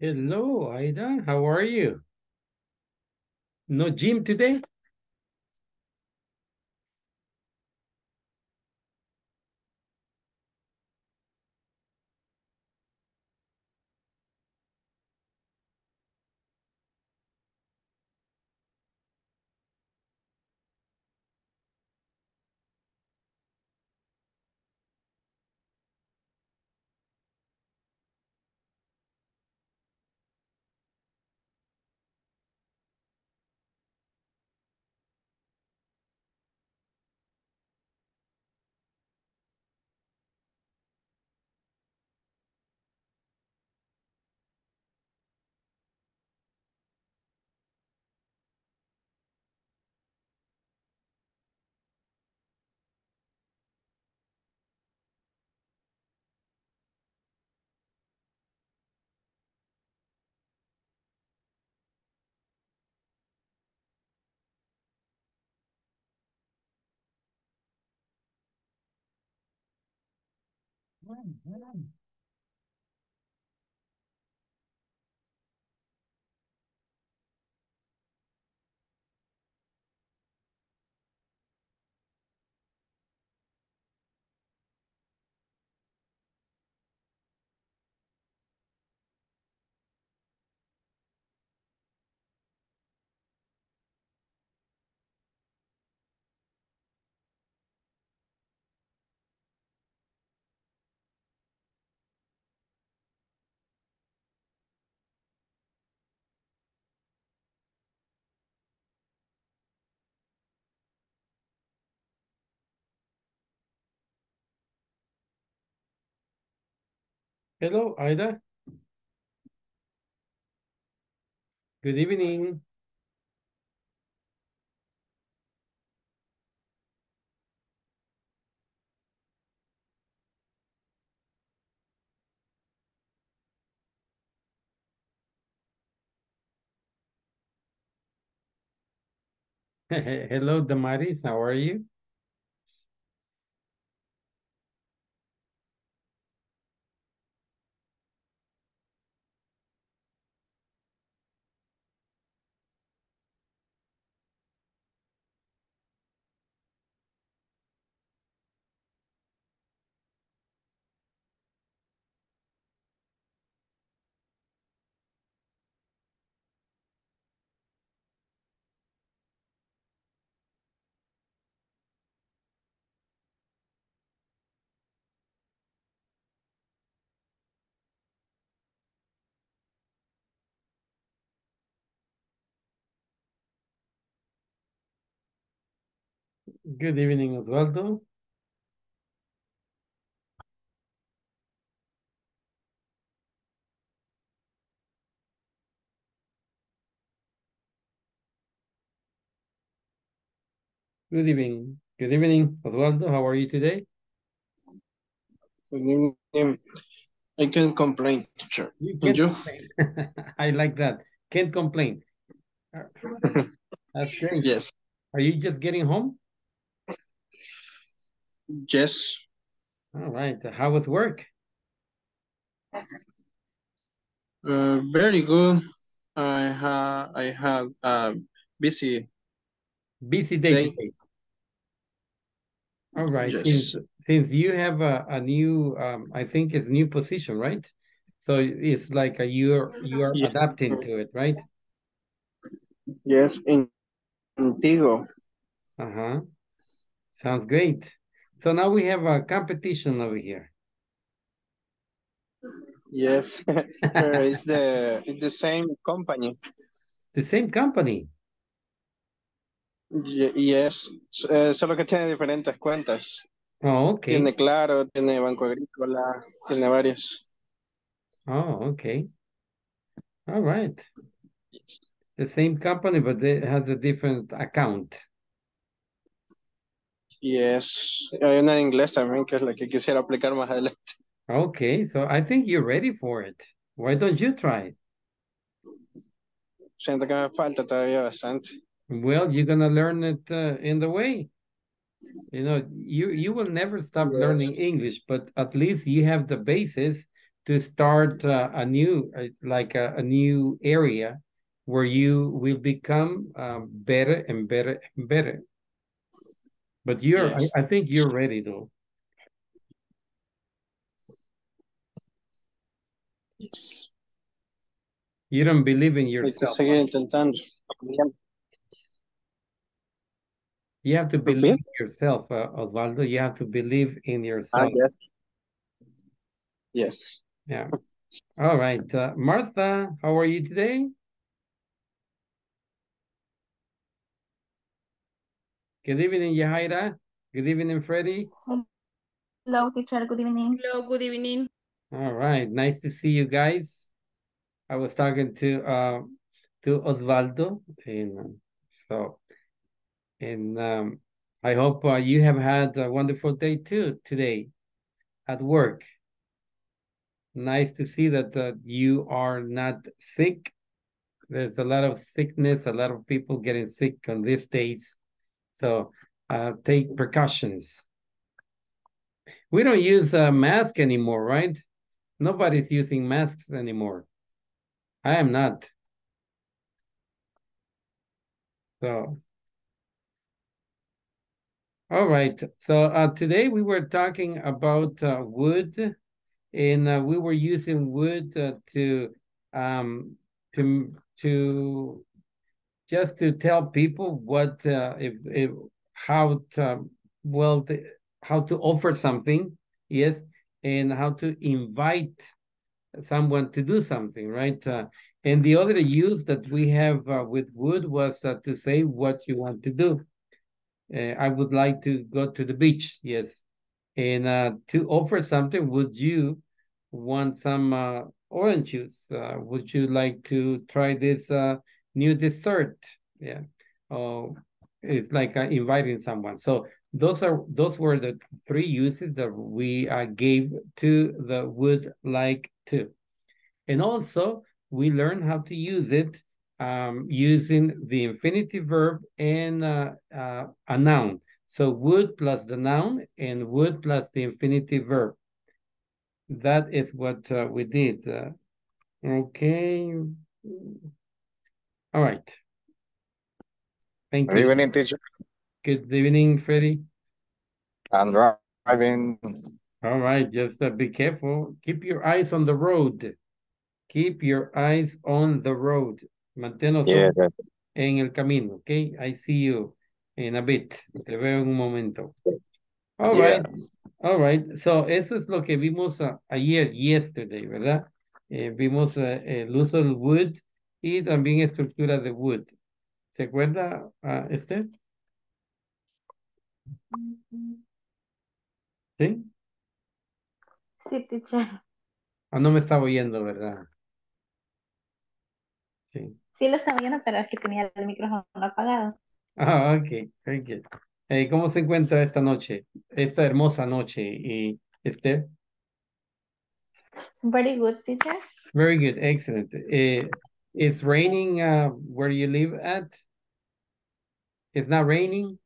Hello, Aida. How are you? No gym today? bueno. Hello, Aida. Good evening. Hello, Damaris. How are you? Good evening, Osvaldo. Good evening. Good evening, Osvaldo. How are you today? Good evening. I can't complain, teacher. You can't you? complain. I like that. Can't complain. That's great. Yes. Are you just getting home? Yes. All right. How was work? Uh, very good. I have I have a busy Busy day Day. All right. Yes. Since since you have a, a new um I think it's new position, right? So it's like a you're you are Yes. adapting to it, right? yes in Antigo. Uh-huh. Sounds great. So now we have a competition over here. Yes. It's the it's the same company. The same company. Yes. Eh, solo que tiene diferentes cuentas. Oh, okay. Tiene Claro, tiene Banco Agrícola, tiene varios. Oh, okay. All right. The same company, but it has a different account. Yes. Hay una en inglés también que es la que quisiera aplicar más adelante. Okay, so I think you're ready for it. Why don't you try? Siento que me falta todavía bastante. Well, you're gonna learn it uh, in the way. You know, you you will never stop Yes. learning English, but at least you have the basis to start uh, a new, uh, like a, a, new area where you will become um, better and better and better. But you're, yes. I, I think you're ready though. Yes. You don't believe in yourself. intentando. You have to believe in yourself, uh, Osvaldo. You have to believe in yourself. Ah, yes. yes. Yeah. All right. Uh, Martha, how are you today? Good evening, Yahaira. Good evening, Freddy. Hello, teacher. Good evening. Hello, good evening. All right. Nice to see you guys. I was talking to uh, to Osvaldo, and so and um, I hope uh, you have had a wonderful day too today at work. Nice to see that uh, you are not sick. There's a lot of sickness, a lot of people getting sick on these days. So uh, take precautions. We don't use a mask anymore, right? Nobody's using masks anymore. I am not. So, all right. So uh, today we were talking about uh, wood, and uh, we were using wood uh, to um to to just to tell people what uh, if if how to well the, how to offer something, yes, and how to invite someone to do something, right? Uh, and the other use that we have uh, with wood was uh, to say what you want to do. Uh, I would like to go to the beach, yes. And uh, to offer something, would you want some orange juice? would you like to try this new dessert? Yeah. Oh, it's like inviting someone. So those are those were the three uses that we uh, gave to the would like to and also we learn how to use it um, using the infinitive verb and uh, uh, a noun so would plus the noun and would plus the infinitive verb that is what uh, we did uh, okay all right thank Good you evening, teacher. Good evening, Freddie. I'm driving. All right, just uh, be careful. Keep your eyes on the road. Keep your eyes on the road. Manténlos Yeah, en el camino, okay? I see you in a bit. Te veo en un momento. All Yeah. right. All right. So, eso es lo que vimos uh, ayer, yesterday, ¿verdad? Eh, vimos uh, el uso del would y también estructura de would. ¿Se acuerda, uh, Esther? ¿Sí? Sí, teacher. Ah, no me estaba oyendo, ¿verdad? Sí. Sí lo estaba pero es que tenía el micrófono apagado. Ah, ok, very good. Eh, ¿cómo se encuentra esta noche? Esta hermosa noche. Y Esther? Very good, teacher. Very good, excellent. Eh, it's raining uh, where you live at? It's not raining?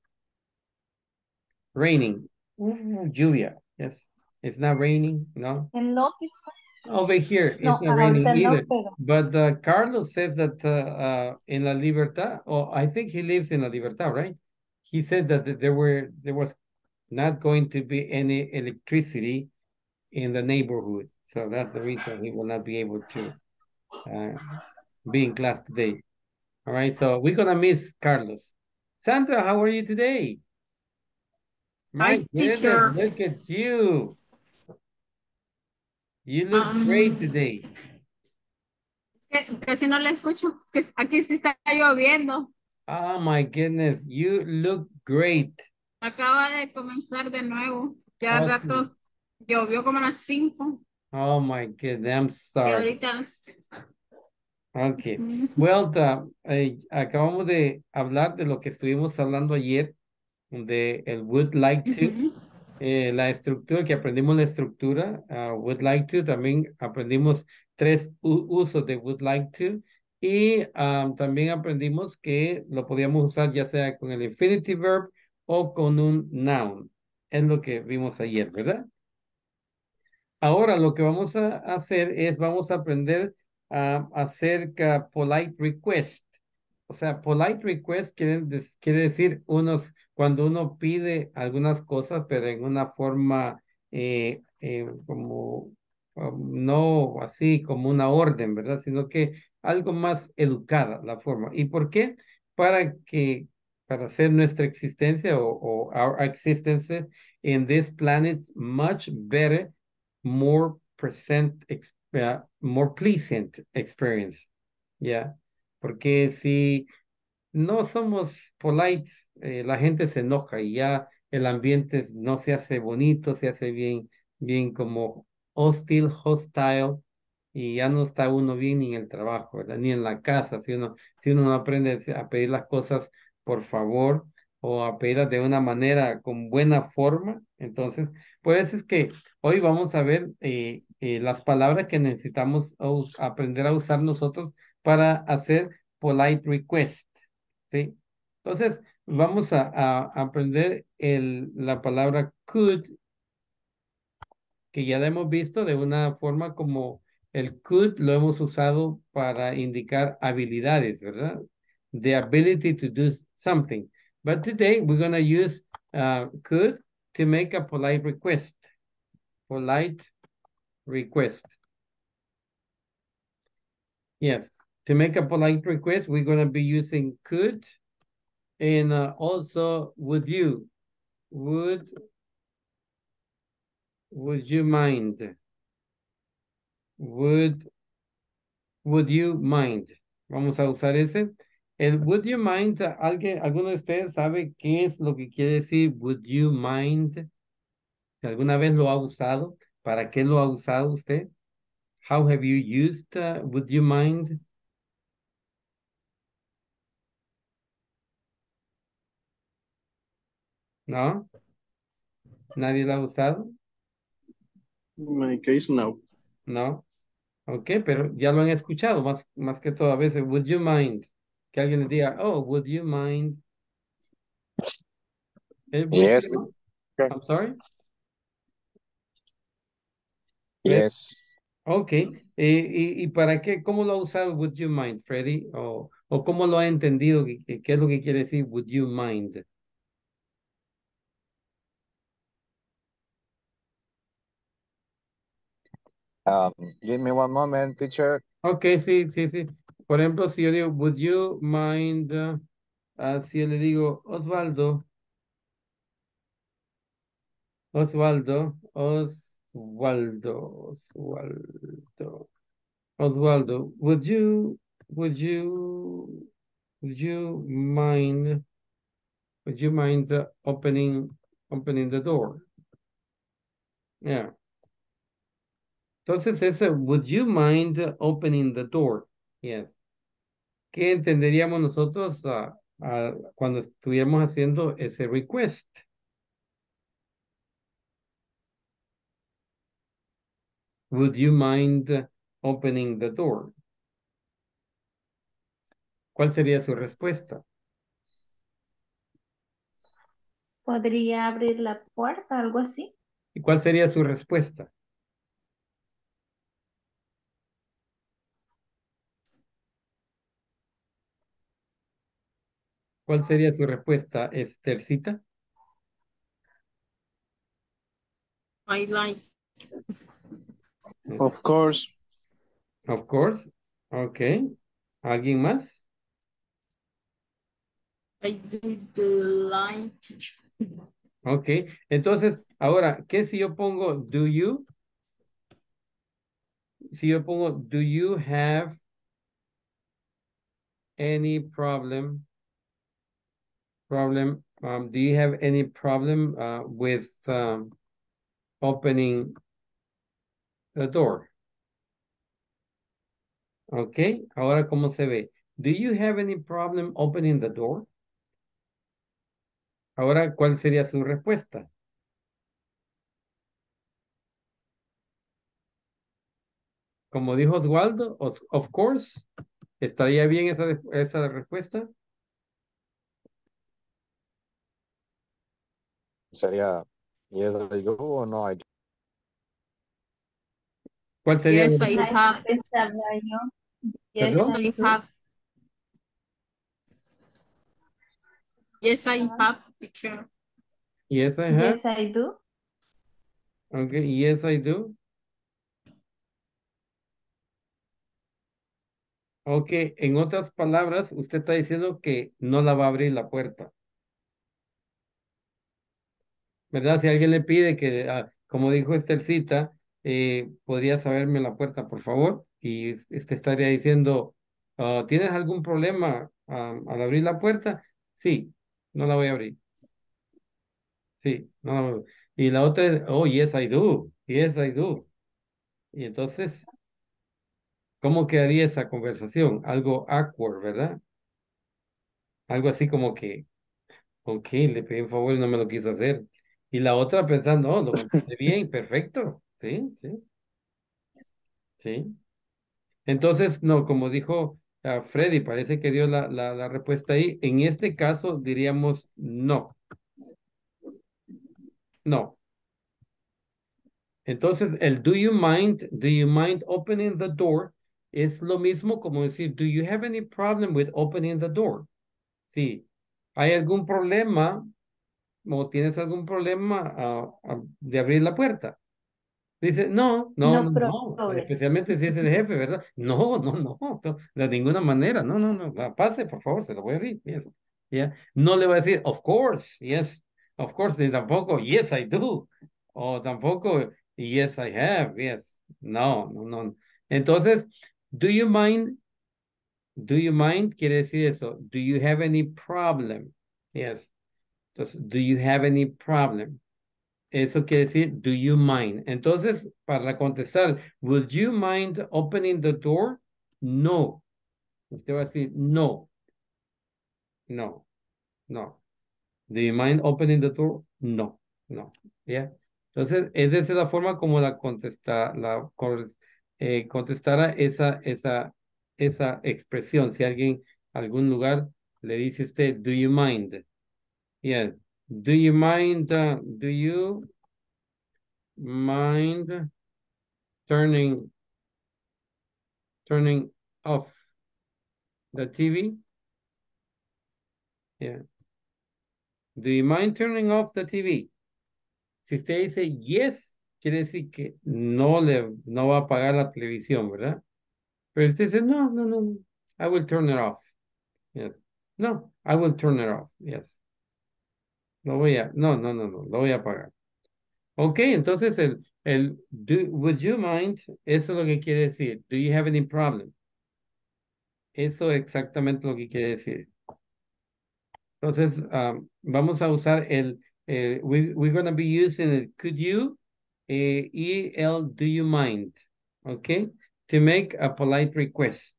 Raining. Ooh, Julia, yes. It's not raining, no? Over here, it's No, not raining no, either. But uh, Carlos says that uh, uh, in La Libertad, or I think he lives in La Libertad, right? He said that there were there was not going to be any electricity in the neighborhood, so that's the reason he will not be able to uh, be in class today. All right, so we're gonna miss Carlos. Sandra, how are you today? My Hi, teacher. look at you. You look great Um, today. Que, que si no le escucho, que aquí sí está lloviendo. Oh my goodness, you look great. Acaba de comenzar de nuevo. Ya Oh, rato llovió como a las 5 Oh my goodness, I'm y sorry. ahorita. Mm, Well, eh, acabamos de hablar de lo que estuvimos hablando ayer, de el would like to, eh, la estructura, que aprendimos la estructura, uh, would like to, también aprendimos tres usos de would like to, y um, también aprendimos que lo podíamos usar ya sea con el infinitive verb o con un noun. Es lo que vimos ayer, ¿verdad? Ahora lo que vamos a hacer es, vamos a aprender a acerca polite request. O sea, polite request quiere, quiere decir unos, cuando uno pide algunas cosas, pero en una forma eh, eh, como, um, no así como una orden, ¿verdad? Sino que algo más educada la forma. ¿Y por qué? Para que, para hacer nuestra existencia o, o our existence in this planet much better more present, uh, more pleasant experience. Yeah. Porque si no somos polite, eh, la gente se enoja y ya el ambiente no se hace bonito, se hace bien, bien como hostil, hostile, y ya no está uno bien ni en el trabajo, ¿verdad? Ni en la casa, si uno, si uno no aprende a pedir las cosas por favor o a pedirlas de una manera con buena forma, entonces, por eso es que hoy vamos a ver eh, eh, las palabras que necesitamos aprender a usar nosotros para hacer polite request, ¿sí? Entonces, vamos a, a aprender el, la palabra could, que ya la hemos visto de una forma como el could lo hemos usado para indicar habilidades, ¿verdad? The ability to do something. But today we're going to use uh, could to make a polite request. Polite request. Yes, to make a polite request, we're going to be using could and uh, also would you, would, would you mind? Would, would you mind? Vamos a usar ese. El would you mind, ¿alguien, alguno de ustedes sabe qué es lo que quiere decir would you mind? ¿Alguna vez lo ha usado? ¿Para qué lo ha usado usted? How have you used uh, would you mind? ¿No? ¿Nadie lo ha usado? In my case, no. No. Ok, pero ya lo han escuchado más, más que todo a veces. Would you mind? Que alguien le diga, oh, would you mind? Would Yes. you- Okay. I'm sorry. Yes. Ok. Y, ¿Y para qué? ¿Cómo lo ha usado would you mind, Freddy? O, o cómo lo ha entendido? ¿Qué, qué- es lo que quiere decir would you mind? Um, give me one moment, teacher. Ok, sí, sí, sí. Por ejemplo, si yo digo, would you mind, uh, ah, si yo le digo, Osvaldo, Osvaldo, Osvaldo, Osvaldo, Osvaldo, would you, would you, would you mind, would you mind uh, opening, opening the door? Yeah. Entonces ese, would you mind opening the door? Yes. ¿Qué entenderíamos nosotros ah, ah, cuando estuviéramos haciendo ese request? Would you mind opening the door? ¿Cuál sería su respuesta? ¿Podría abrir la puerta, algo así? ¿Y cuál sería su respuesta? ¿Cuál sería su respuesta, Esthercita? I like. Of course. Of course. Ok. ¿Alguien más? I do the like. Ok. Entonces, ahora, ¿qué si yo pongo do you? Si yo pongo do you have any problem? Problem, um, do you have any problem uh, with um, opening the door? Ok, ahora cómo se ve. Do you have any problem opening the door? Ahora, ¿cuál sería su respuesta? Como dijo Oswaldo, of, course, ¿estaría bien esa, esa respuesta? Sería yes I do o no I. ¿Cuál sería? Yes, I have. Yes, I have. Yes, I have, teacher. Yes, I have. Yes, I do. Okay, yes, I do. Ok, en otras palabras, usted está diciendo que no la va a abrir la puerta. ¿Verdad? Si alguien le pide que, ah, como dijo Estelcita, eh, podría saberme la puerta, por favor, y es- este estaría diciendo, ah, ¿tienes algún problema al abrir la puerta? Sí, no la voy a abrir. Sí, no la voy a abrir. Y la otra es, oh, yes, I do. Yes, I do. Y entonces, ¿cómo quedaría esa conversación? Algo awkward, ¿verdad? Algo así como que, ok, le pedí un favor y no me lo quiso hacer. Y la otra pensando, oh, lo bien, perfecto. Sí, sí, sí. Entonces, no, como dijo ah, Freddy, parece que dio la, la, respuesta ahí. En este caso diríamos no. No. Entonces, el do you mind, do you mind opening the door es lo mismo como decir, do you have any problem with opening the door? Sí. ¿Hay algún problema o tienes algún problema ah, de abrir la puerta? Dice, no, no, No no, no, especialmente si es el jefe, ¿verdad? No, no, no, no, de ninguna manera, no, no, no, pase, por favor, se lo voy a abrir, yes, yeah. No le va a decir, of course, yes, of course, ni tampoco, yes, I do, o tampoco, yes, I have, yes, no, no, no. Entonces, do you mind, do you mind, quiere decir eso, do you have any problem, yes, entonces, do you have any problem? Eso quiere decir, do you mind? Entonces, para contestar, would you mind opening the door? No. Usted va a decir, no. No. No. Do you mind opening the door? No. No. ¿Ya? Entonces, esa es la forma como la contesta, la eh, contestara esa, esa, esa expresión. Si alguien, algún lugar le dice a usted, do you mind? Yeah. Do you mind, uh, do you mind turning turning off the TV? Yeah. Do you mind turning off the TV? Si usted dice yes, quiere decir que no le no va a apagar la televisión, ¿verdad? Pero usted dice no, no, no, I will turn it off. Yes. No, I will turn it off. Yes. Lo voy a, no, no, no, no, lo voy a apagar. Ok, entonces el, el would you mind, eso es lo que quiere decir. Do you have any problem? Eso es exactamente lo que quiere decir. Entonces, um, vamos a usar el, eh, we, we're going to be using el could you, eh, EL, do you mind, okay, to make a polite request.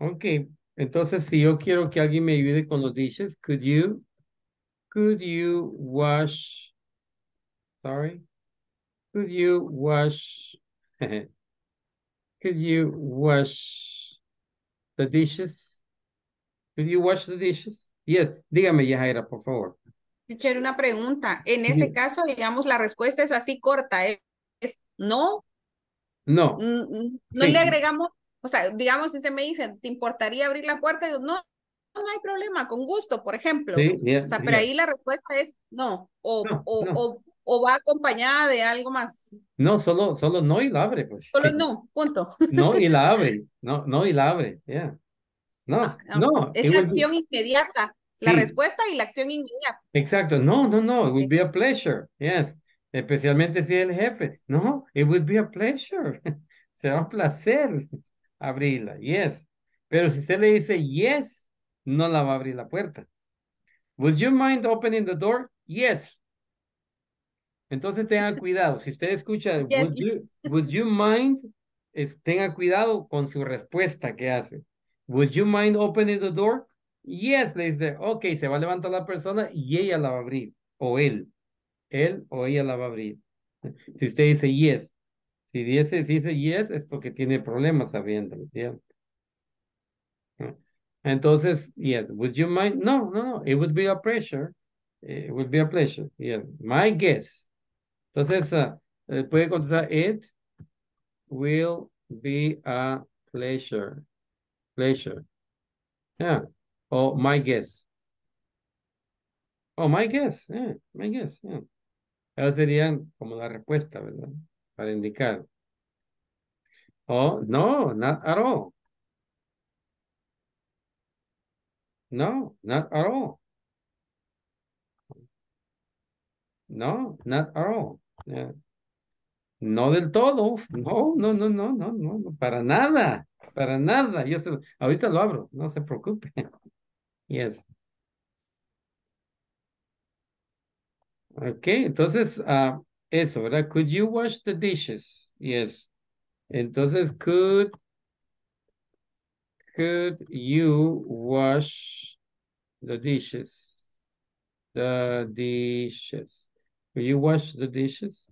Ok, entonces si yo quiero que alguien me ayude con los dishes, could you, could you wash, sorry, could you wash, could you wash the dishes? Could you wash the dishes? Yes, dígame, Yajaira, por favor. Teacher, una pregunta. En ese caso, digamos, la respuesta es así corta, es, es no, No, mm, mm, no Sí. le agregamos, o sea, digamos, si se me dice, ¿te importaría abrir la puerta? Digo, no, no hay problema, con gusto, por ejemplo. sí, O sea, pero ahí la respuesta es no, o, No, o, no. o, o va acompañada de algo más. No, solo, solo no y la abre, pues. Solo no, punto. No y la abre, no, no y la abre, yeah. No, Ah, ah, no. Es it la would be- acción inmediata, la Sí. respuesta y la acción inmediata. Exacto, no, no, no, it would be a pleasure, yes. Especialmente si es el jefe. No, it would be a pleasure. Será un placer abrirla, yes. Pero si usted le dice yes, no la va a abrir la puerta. Would you mind opening the door? Yes. Entonces tenga cuidado. Si usted escucha, Yes. would you, would you mind? Es- tenga cuidado con su respuesta que hace. Would you mind opening the door? Yes, le dice, ok, se va a levantar la persona y ella la va a abrir. O él. Él o ella la va a abrir. Si usted dice yes. Si dice, si dice yes, es porque tiene problemas abriéndolo. ¿ya? Ah. Entonces, yes, would you mind? No, no, no, it would be a pleasure. It would be a pleasure. Yeah, my guess. Entonces, ah, eh, puede contestar it will be a pleasure. Pleasure. Yeah. O my guess. Oh, my guess. Yeah, my guess. Yeah. Esas serían como la respuesta, ¿verdad? Para indicar. Oh, no, not at all. No, not at all. No, not at all. Yeah. No del todo. No, no, no, no, no, no, para nada, para nada. Yo ahorita lo abro, no se preocupe. Yes. Ok, entonces, ah, eso, ¿verdad? Could you wash the dishes? Yes. Entonces, could, could you wash the dishes? The dishes. Could you wash the dishes?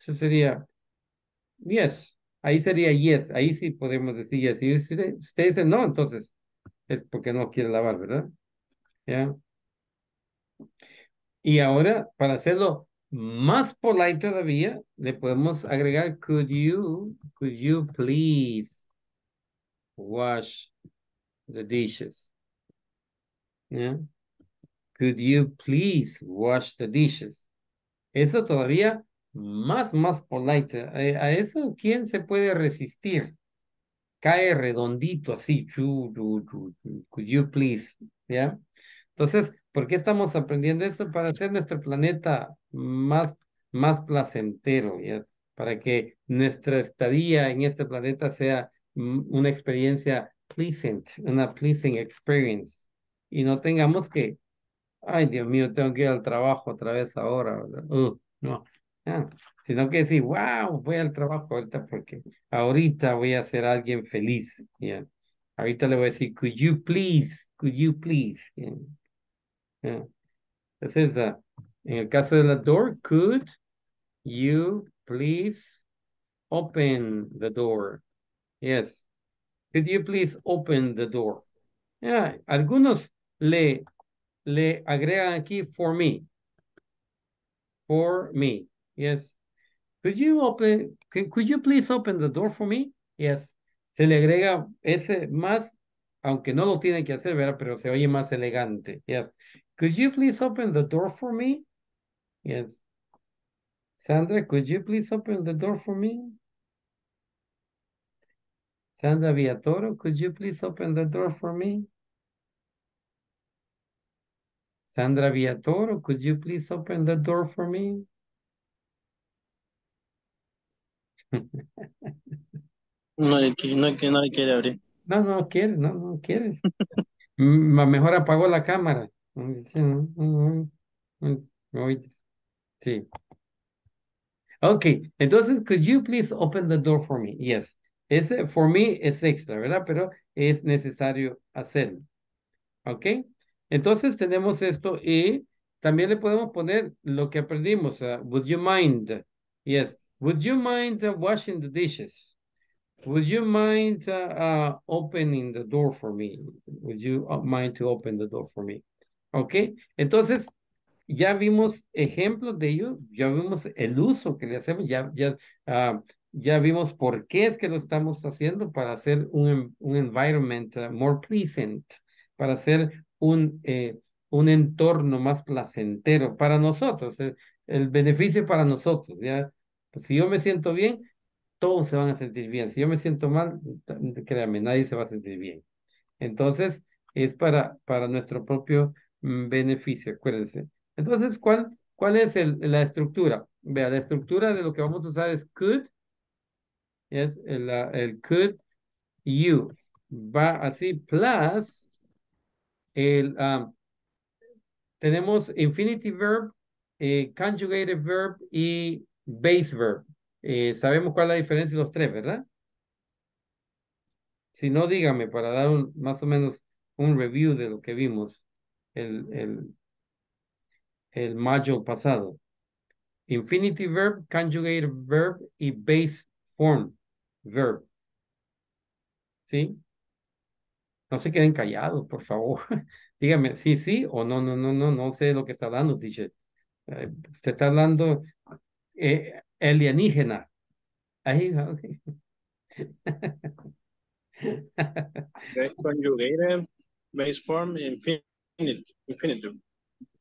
Eso sería, yes. Ahí sería yes. Ahí sí podemos decir yes. Si usted, usted dice no, entonces es porque no quiere lavar, ¿verdad? ¿Ya? Y ahora, para hacerlo más polite todavía, le podemos agregar, could you, could you please wash the dishes? ¿Ya? Could you please wash the dishes? Eso todavía más, más polite. A, eso, ¿quién se puede resistir? Cae redondito así. Could you please? ¿Ya? Entonces, ¿por qué estamos aprendiendo esto? Para hacer nuestro planeta más, más placentero. Para que nuestra estadía en este planeta sea mm, una experiencia pleasant, una pleasing experience. Y no tengamos que, ay, Dios mío, tengo que ir al trabajo otra vez ahora. Uh, no, Ah, sino que decir, wow, voy al trabajo ahorita porque ahorita voy a ser alguien feliz. ¿ya? Ahorita le voy a decir, could you please, could you please. ¿ya? ¿Ya? Entonces, ah, en el caso de la door, could you please open the door? Yes. Could you please open the door? Yeah, algunos le, le agregan aquí for me. For me. Yes. Could you open, could, you please open the door for me? Yes. Se le agrega ese más, aunque no lo tiene que hacer, ¿verdad? Pero se oye más elegante. Yes. Could you please open the door for me? Yes. Sandra, could you please open the door for me? Sandra Villatoro, could you please open the door for me? Sandra Villatoro, could you please open the door for me? No, no, quiere abrir. No, no quiere, no, no quiere. Mm, mejor apagó la cámara. Sí, no, no, no, no, oye. Sí. Ok, entonces, could you please open the door for me? Yes. Ese for me es extra, ¿verdad? Pero es necesario hacerlo. Ok. Entonces tenemos esto y también le podemos poner lo que aprendimos. uh, would you mind? Yes. Would you mind uh, washing the dishes? Would you mind uh, uh, opening the door for me? Would you uh, mind to open the door for me? Ok. Entonces, ya vimos ejemplos de ello, ya vimos el uso que le hacemos, ya, ya, ah, ya vimos por qué es que lo estamos haciendo para hacer un, un environment uh, more pleasant, para hacer un, eh, un entorno más placentero para nosotros, eh, el beneficio para nosotros, ¿ya? Pues si yo me siento bien, todos se van a sentir bien. Si yo me siento mal, créanme, nadie se va a sentir bien. Entonces, es para, para nuestro propio mm, beneficio, acuérdense. Entonces, ¿cuál, cuál es el, la estructura? Vea, la estructura de lo que vamos a usar es could, es el, el could you. Va así, plus, el, ah, tenemos infinitive verb, eh, conjugated verb y base verb. Eh, sabemos cuál es la diferencia de los tres, ¿verdad? Si no, dígame para dar un- más o menos un review de lo que vimos el, el, el module pasado. Infinitive verb, conjugated verb y base form verb. ¿Sí? No se queden callados, por favor. Dígame, sí, sí o no, no, no, no, no sé lo que está teacher. Eh, usted está hablando, eh, alienígena. Ahí, ok. Base conjugated, base form, infinitive.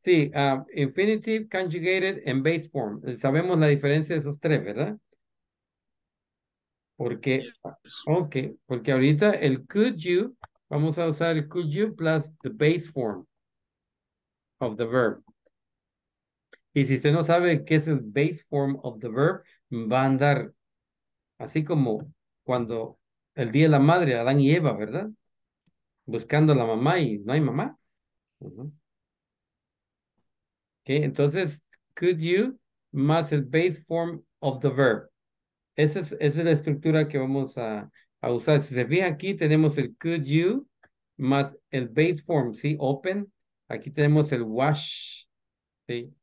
Sí, ah, infinitive, conjugated, and base form. Sabemos la diferencia de esos tres, ¿verdad? Porque, ok, porque ahorita el could you, vamos a usar el could you plus the base form of the verb. Y si usted no sabe qué es el base form of the verb, va a andar así como cuando el día de la madre, Adán y Eva, ¿verdad? Buscando a la mamá y no hay mamá. Ujú. Ok, entonces, could you más el base form of the verb. Esa es, esa es la estructura que vamos a, a usar. Si se fija aquí, tenemos el could you más el base form, ¿sí? Open. Aquí tenemos el wash, ¿sí?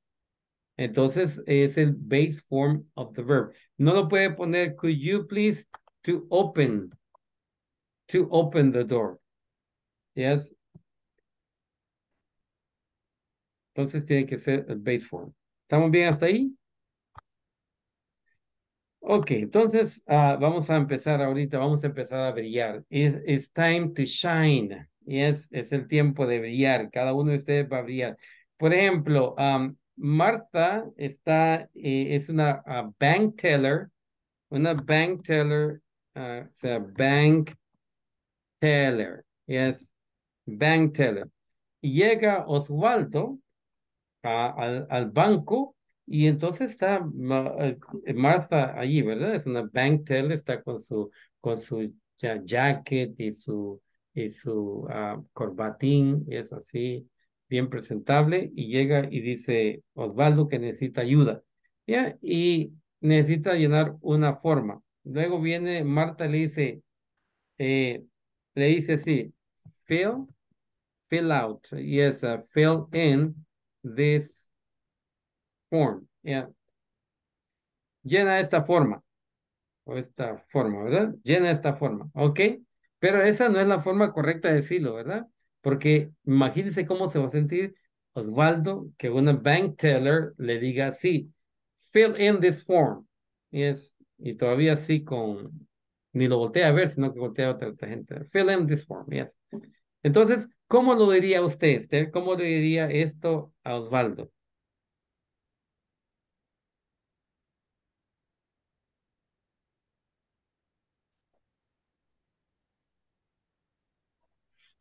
Entonces, es el base form of the verb. No lo puede poner, could you please to open, to open the door. Yes. Entonces tiene que ser el base form. ¿Estamos bien hasta ahí? Ok, entonces ah, vamos a empezar ahorita, vamos a empezar a brillar. It's, time to shine. Yes, es el tiempo de brillar. Cada uno de ustedes va a brillar. Por ejemplo, um, Marta está, eh, es una bank teller, una bank teller, ah, o sea, bank teller, yes, bank teller. Llega Osvaldo al, al banco y entonces está eh, Martha allí, ¿verdad? Es una bank teller, está con su, con su ja- jacket y su, y su ah, corbatín, y es así, bien presentable, y llega y dice Osvaldo que necesita ayuda. Y necesita llenar una forma. Luego viene Marta y le dice, eh, le dice así, fill, fill out, yes, uh, fill in this form, yeah. Llena esta forma, o esta forma, ¿verdad? Llena esta forma, ¿ok? Pero esa no es la forma correcta de decirlo, ¿verdad? Porque imagínense cómo se va a sentir Osvaldo que una bank teller le diga así, fill in this form, yes, y todavía así con, ni lo voltea a ver, sino que voltea a otra, otra gente, fill in this form, yes. Entonces, ¿cómo lo diría usted, Esther? ¿Cómo le diría esto a Osvaldo?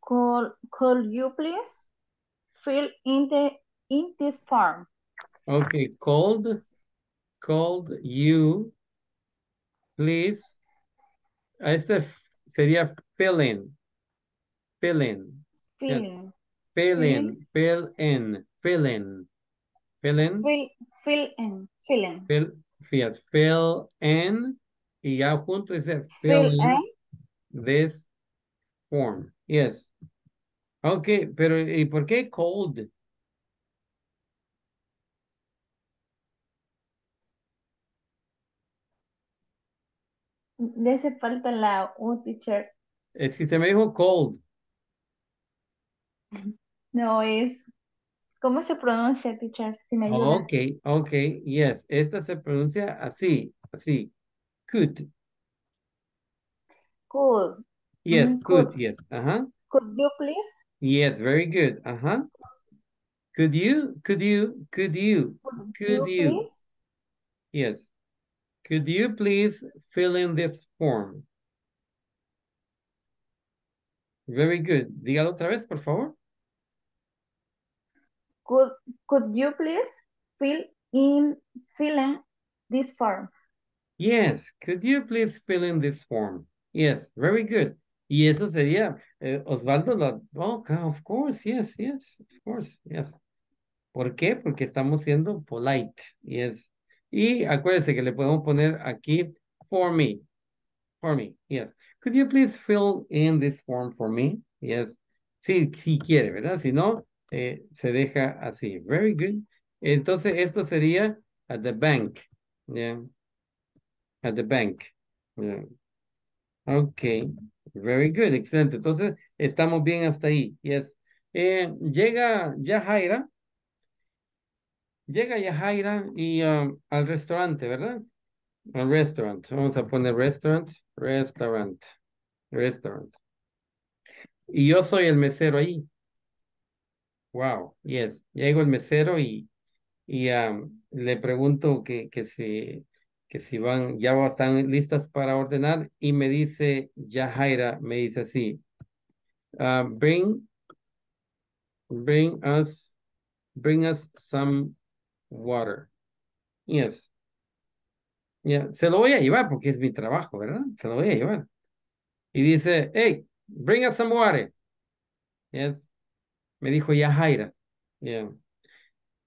Could, could you please fill in the in this form? Okay, called, called you, please. Este sería fill in, fill in, Fill in. fill in, fill in, fill in, fill in, Fill, fill in. Fill in. fill, yes, fill in, y ya junto dice Fill fill in. in this form, yes. Okay, pero ¿y por qué cold? Le hace falta la U, teacher. Es que se me dijo cold. No es. ¿Cómo se pronuncia, teacher? Si me ayuda. Okay, okay, yes. Esta se pronuncia así, así. Could. Could. Yes, Mm, could, could. yes. Uh-huh. Could you please? Yes, very good. Uh-huh. Could you, could you, could you, could you, please? yes. Could you please fill in this form? Very good. Dígalo otra vez, por favor. Could, could you please fill in fill in this form? Yes, could you please fill in this form? Yes, very good. Y eso sería, eh, Osvaldo, lo, oh, of course, yes, yes, of course, yes. ¿Por qué? Porque estamos siendo polite, yes. Y acuérdense que le podemos poner aquí, for me, for me, yes. Could you please fill in this form for me? Yes. Sí, si quiere, ¿verdad? Si no, eh, se deja así. Very good. Entonces, esto sería at the bank, yeah. At the bank. Yeah. Ok, very good, excelente. Entonces, estamos bien hasta ahí. Yes. Eh, llega Yajaira. Llega Yajaira y um, al restaurante, ¿verdad? A restaurant. Vamos a poner restaurant, restaurant, restaurant. Y yo soy el mesero ahí. Wow, yes. Llego el mesero y, y le pregunto que, que si, que si van, ya están listas para ordenar y me dice, Yajaira, me dice así, ah, bring, bring us, bring us some water. Yes. Ya, se lo voy a llevar porque es mi trabajo, ¿verdad? Se lo voy a llevar. Y dice, hey, bring us some water. Yes. Me dijo ya Jaira. Ya.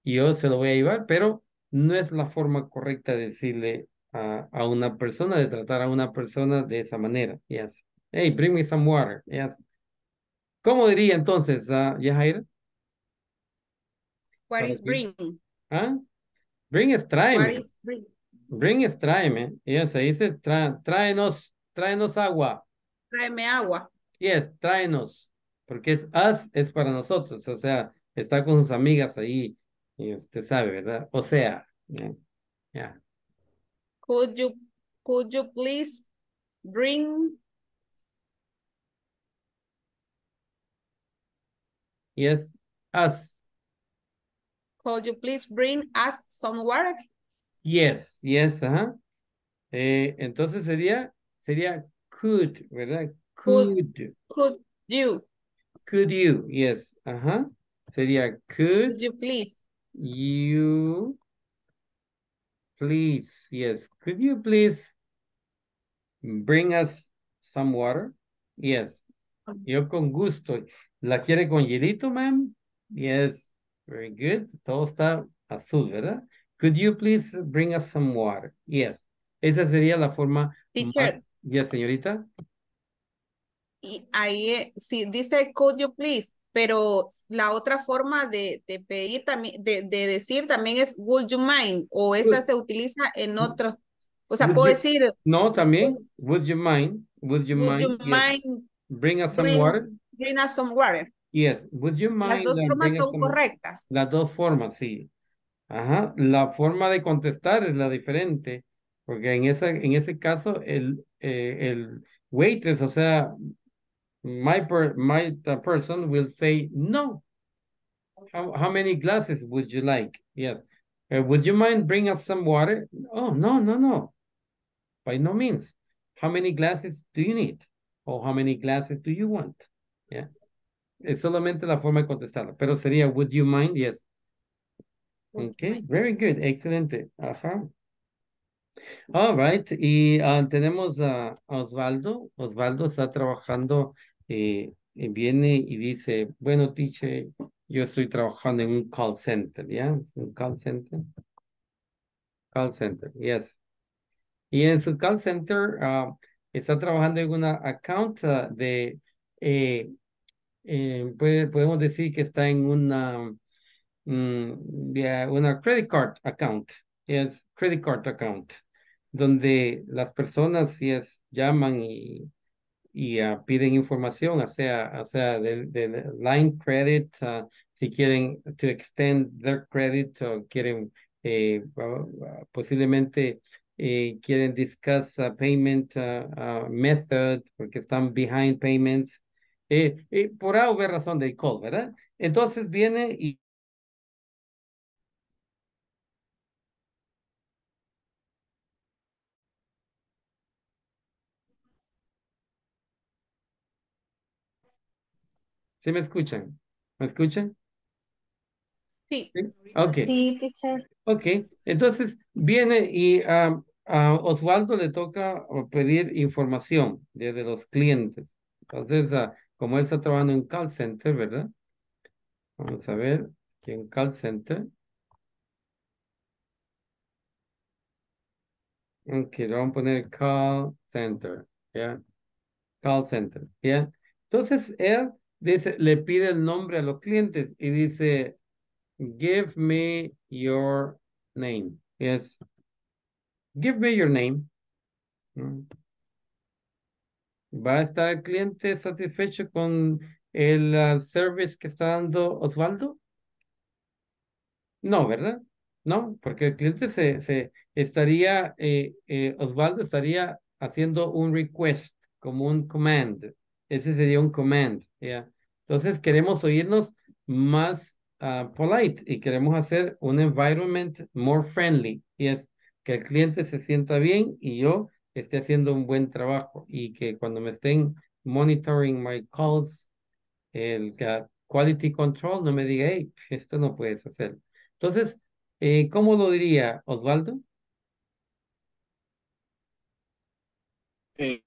Y yo se lo voy a llevar, pero no es la forma correcta de decirle a, a una persona, de tratar a una persona de esa manera. Yes. Hey, bring me some water. Yes. ¿Cómo diría entonces, uh, Yajaira? What Para is bring? ¿Ah? Bring es tráeme. What is bring? Bring es tráeme. Yes, se dice tra- tráenos, tráenos agua. Tráeme agua. Yes, tráenos. Porque es us, es para nosotros. O sea, está con sus amigas ahí. Y usted sabe, ¿verdad? O sea, ya. Could you, could you please bring, Yes, us. could you please bring us some water? Yes, yes, ajá. Eh, entonces sería, sería could, ¿verdad? Could. Could, Could you, could you, yes, ajá. Sería could could you please? you please, yes, could you please bring us some water? Yes, yo con gusto. ¿La quiere con hielito, ma'am? Yes, very good. Todo está azul, ¿verdad? Could you please bring us some water? Yes. Esa sería la forma más... Teacher. Yes, señorita. Y ahí eh, sí dice could you please, pero la otra forma de, de pedir también, de, de decir también es would you mind, o esa Would. se utiliza en otro, o sea, puedo you- decir, No, también. Would you mind? Would you would mind? you Yes. mind Bring us some bring- water? bring us some water? Yes. Would you mind? Las dos formas son some- correctas. Las dos formas, sí. Ajá. La forma de contestar es la diferente, porque en esa, en ese caso el, eh, el waitress, o sea, my per, my the person will say no. How, how many glasses would you like? Yes. Uh, would you mind bring us some water? Oh, no, no, no. By no means. How many glasses do you need? Or how many glasses do you want? Yeah. Es solamente la forma de contestarla, pero sería would you mind? Yes. Okay, very good, excelente. Ajá. All right, y ah, tenemos a Osvaldo. Osvaldo está trabajando, eh, y viene y dice, bueno, teacher, yo estoy trabajando en un call center, ¿ya? Un call center. Call center, yes. Y en su call center ah, está trabajando en una account ah, de, eh, eh, podemos decir que está en una, ya, una credit card account, yes, credit card account, donde las personas yes, llaman y, y ah, piden información, o sea, o sea, del del line credit, ah, si quieren to extend their credit o quieren eh, ah, posiblemente eh, quieren discuss a payment method porque están behind payments. Eh, por A o B razón del call, ¿verdad? Entonces viene y ¿sí me escuchan? ¿Me escuchan? Sí, ¿Sí? Ok. Sí, teacher. Ok, entonces viene y am, a Osvaldo le toca uh, pedir información de, de los clientes. Entonces, ah, como él está trabajando en call center, ¿verdad? Vamos a ver, aquí en call center. Ok, le vamos a poner call center, ¿ya? Call center, ¿ya? Entonces, él dice, le pide el nombre a los clientes y dice, give me your name. Yes. Give me your name. Mm. ¿Va a estar el cliente satisfecho con el ah, service que está dando Osvaldo? No, ¿verdad? No, porque el cliente se, se estaría, eh, eh, Osvaldo estaría haciendo un request como un command. Ese sería un command, ¿ya? Entonces queremos oírnos más ah, polite y queremos hacer un environment more friendly. Y es que el cliente se sienta bien y yo esté haciendo un buen trabajo y que cuando me estén monitoring my calls, el quality control no me diga, hey, esto no puedes hacer. Entonces, eh, ¿cómo lo diría Osvaldo? Eh,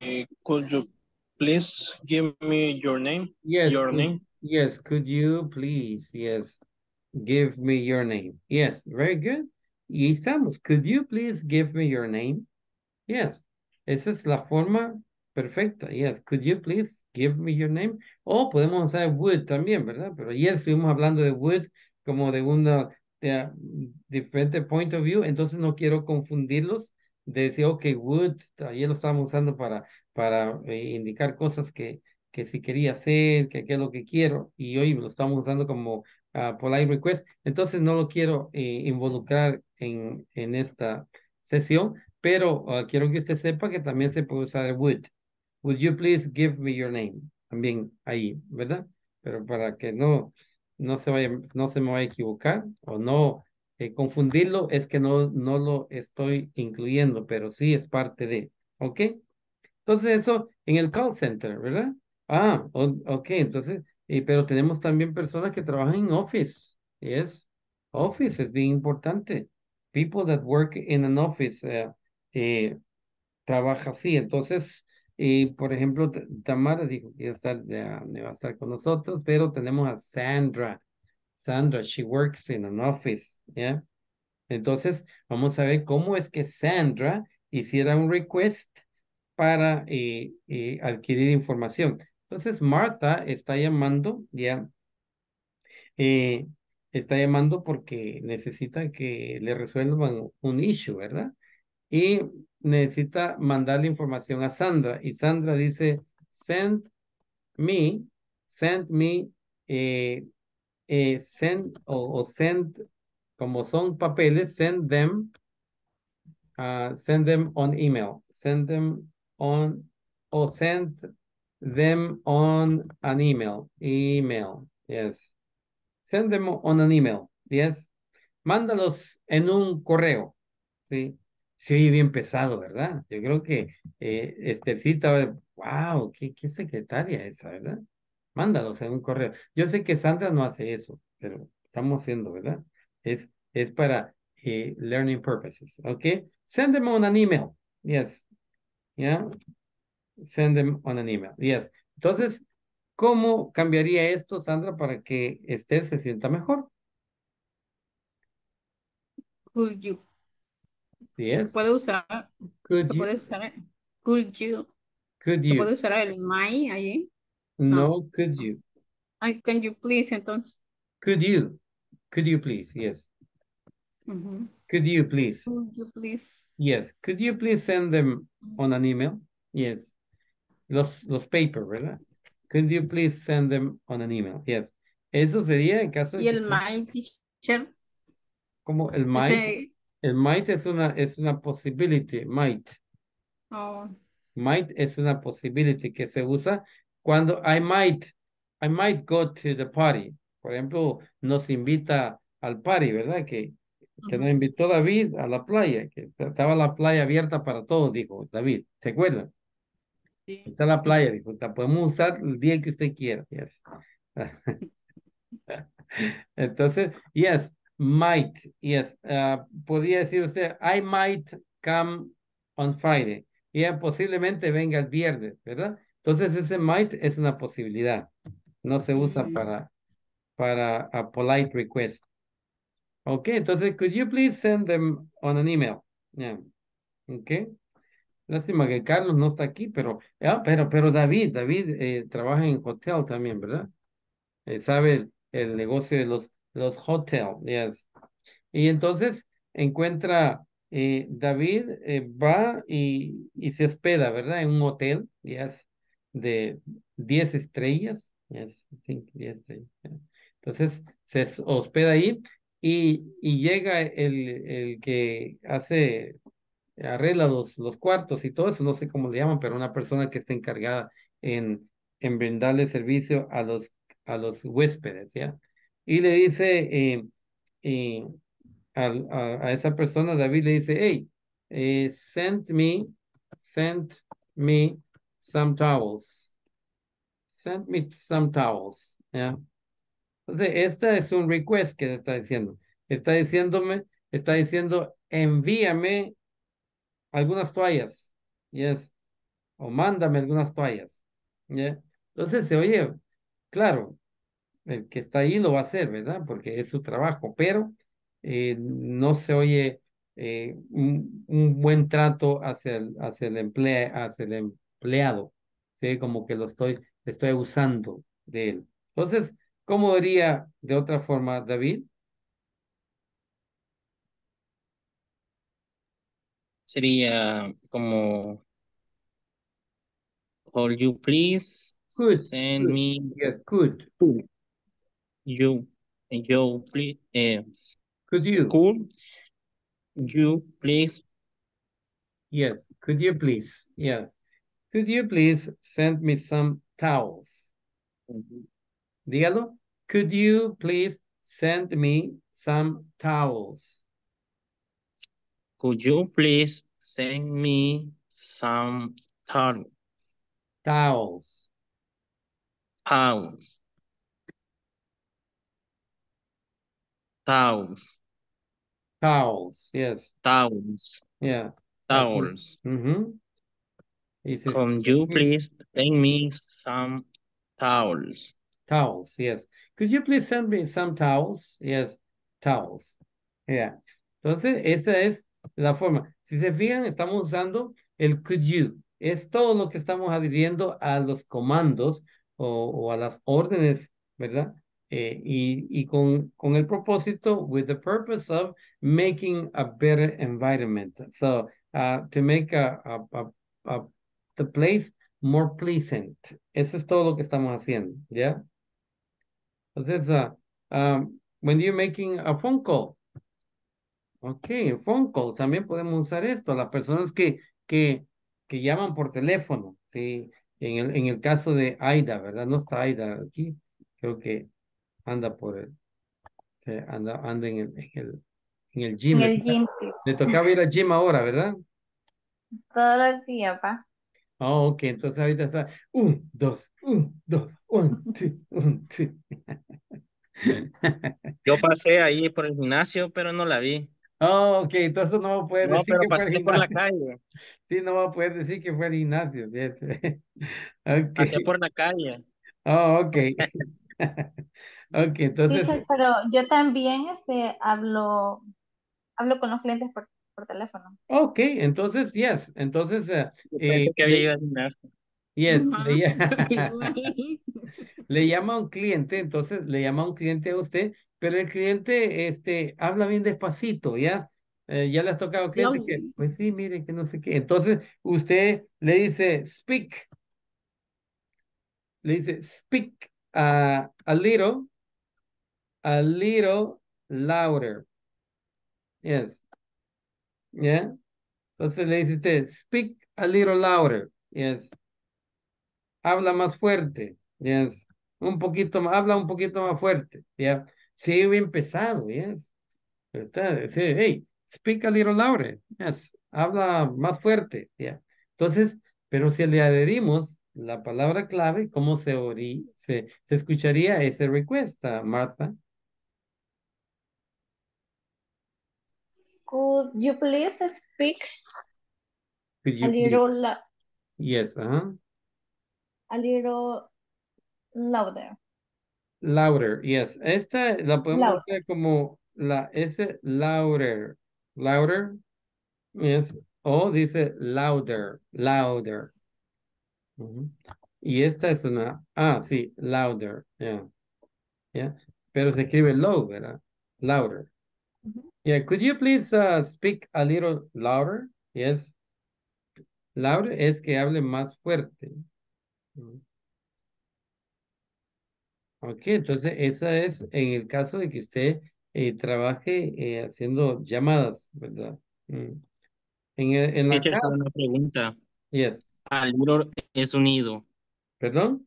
eh, you please give me your name? Yes. Your name? Yes, could you please, yes, give me your name? Yes, very good. Y estamos. Could you please give me your name? Yes, esa es la forma perfecta. Yes, could you please give me your name? O podemos usar would también, ¿verdad? Pero ayer estuvimos hablando de would como de una de, diferente point of view, entonces no quiero confundirlos de decir, ok, would, ayer lo estábamos usando para, para eh, indicar cosas que, que si quería hacer, que qué es lo que quiero, y hoy lo estamos usando como ah, polite request, entonces no lo quiero eh, involucrar en, en esta sesión, pero ah, quiero que usted sepa que también se puede usar el would. Would you please give me your name? También ahí, ¿verdad? Pero para que no, no se vaya, no se me vaya a equivocar o no eh, confundirlo, es que no, no lo estoy incluyendo, pero sí es parte de, ¿ok? Entonces eso en el call center, ¿verdad? Ah, ok, entonces, pero tenemos también personas que trabajan en office, yes. Office es bien importante. People that work in an office eh, eh, trabaja así. Entonces, por ejemplo, Tamara dijo que iba a estar, ya, no iba a estar con nosotros, pero tenemos a Sandra. Sandra, she works in an office, ¿ya? Entonces, vamos a ver cómo es que Sandra hiciera un request para eh, eh, adquirir información. Entonces, Martha está llamando, ya, eh, está llamando porque necesita que le resuelvan un issue, ¿verdad? Y necesita mandarle información a Sandra. Y Sandra dice, send me, send me, send o, send, como son papeles, send them, uh, send them on email, send them on, or send them on an email, email, yes. Send them on an email, yes. Mándalos en un correo, sí. Se oye bien pesado, ¿verdad? Yo creo que eh, Estercita, wow, qué, qué secretaria esa, ¿verdad? Mándalos en un correo. Yo sé que Sandra no hace eso, pero estamos haciendo, ¿verdad? Es, es para eh, learning purposes, ¿ok? Send them on an email, yes. Yeah. Send them on an email, yes. Entonces, ¿cómo cambiaría esto, Sandra, para que Esther se sienta mejor? Could you. Yes. Puede usar, Could you, puede usar, could you, could you, puede usar el my allí. no, could you, Ay, can you please, entonces. could you, could you please, yes. Ujú. Could you please, Could you please. Yes, could you please send them on an email? Yes. Los, los paper, ¿verdad? Could you please send them on an email? Yes. Eso sería en caso de Y el my teacher. como el might. El might es una, es una possibility, might. oh, Might es una possibility que se usa cuando I might, I might go to the party. Por ejemplo, nos invita al party, ¿verdad? Que, que nos invitó David a la playa, que estaba la playa abierta para todos, dijo David. ¿Se acuerdan? sí. Está la playa, dijo, la podemos usar el día que usted quiera. Yes. Entonces, yes, might, yes. ah, podría decir usted, I might come on Friday. Y ella posiblemente venga el viernes, ¿verdad? Entonces, ese might es una posibilidad. No se usa para, para a polite request. Ok, entonces, could you please send them on an email? Yeah. Ok. Lástima que Carlos no está aquí, pero, ah, pero, pero David, David eh, trabaja en hotel también, ¿verdad? Eh, sabe el, el negocio de los, los hotel, yes. Y entonces encuentra, eh, David eh, va y, y se hospeda, ¿verdad? En un hotel, yes, de 10 estrellas, yes, cinco, 10 estrellas. yeah. Entonces se hospeda ahí y, y llega el, el que hace, arregla los, los cuartos y todo eso, no sé cómo le llaman, pero una persona que está encargada en, en brindarle servicio a los, a los huéspedes, ¿ya? Y le dice, eh, eh, a, a esa persona, David le dice, hey, eh, send me, send me some towels. Send me some towels. ¿ya? Entonces, esta es un request que está diciendo. Está diciéndome, está diciendo, envíame algunas toallas. Yes. O mándame algunas toallas. ¿ya? Entonces se oye, claro, el que está ahí lo va a hacer, ¿verdad? Porque es su trabajo, pero eh, no se oye eh, un, un buen trato hacia el, hacia el, emplea, hacia el empleado, ¿sí? Como que lo estoy, estoy abusando de él. Entonces, ¿cómo diría de otra forma, David? Sería como, Could you please Could, send could. me Yes, could. you, you please, eh, Could you? could you please Yes, could you please? Yeah. Could you please send me some towels? Dígalo. Could you please send me some towels? Could you please send me some towel- Towels. towels? Towels, Towels. Yes. towels, Yeah. towels. Mm-hmm. Dices, Could you please send me some towels? Towels. Yes. Could you please send me some towels? Yes. Towels. Yeah. Entonces, esa es la forma. Si se fijan, estamos usando el could you. Es todo lo que estamos adhiriendo a los comandos o, a las órdenes, ¿verdad? Eh, y y con, con el propósito, with the purpose of making a better environment. So, uh, to make a, a- the place more pleasant. Eso es todo lo que estamos haciendo, ¿ya? Entonces, uh, um, when you're making a phone call, Ok, phone call, también podemos usar esto. Las personas que, que, que llaman por teléfono, ¿sí? En el, en el caso de Aida, ¿verdad? No está Aida aquí. Creo que anda por el, anda, anda en el, en el, en el gym. En el gym, Le tocaba ir al gym ahora, ¿verdad? todos los días, pa. Oh, ok, entonces ahorita está un, dos, un, dos, un, two, un, two. Yo pasé ahí por el gimnasio, pero no la vi. Oh, ok, entonces no va a poder No, decir pero que fue al pasé por la gimnasio. calle, Sí, no va a poder decir que fue al gimnasio. fíjate. Ok. pasé por la calle. Oh, ok. Ok, entonces, Teacher, pero yo también este, hablo, hablo con los clientes por, por teléfono. ok, entonces, yes, entonces, eh, Yo eh, pensé que había le- ido al gimnasio. yes, le, llama a un cliente, entonces le llama a un cliente a usted, pero el cliente, este, habla bien despacito, ¿ya? Eh, ya le ha tocado cliente que, pues sí, mire, que no sé qué. Entonces, usted le dice, speak, le dice, speak uh, a little, a little louder. Yes. Yeah. Entonces le dice usted, speak a little louder. Yes. Habla más fuerte. Yes. Un poquito más, habla un poquito más fuerte. Yeah. Sí, bien pesado. Yes. Sí, hey, speak a little louder. Yes. Habla más fuerte. Yeah. Entonces, pero si le adherimos la palabra clave, ¿cómo se, ori- se, escucharía ese request, ah, Martha? Could you please speak Could a you please? little, la- Yes, ajá. a little louder? Louder, yes. Esta la podemos Louder. hacer como la S louder. Louder, yes. O dice louder, louder. Ujú. Y esta es una, ah, sí, louder, yeah. Yeah. Pero se escribe low, ¿verdad? Louder. Yeah, could you please uh, speak a little louder? Yes. Louder es que hable más fuerte. Ujú. Ok, entonces esa es en el caso de que usted eh, trabaje eh, haciendo llamadas, ¿verdad? Mm. En, en la casa, una pregunta. yes, A little es unido. perdón,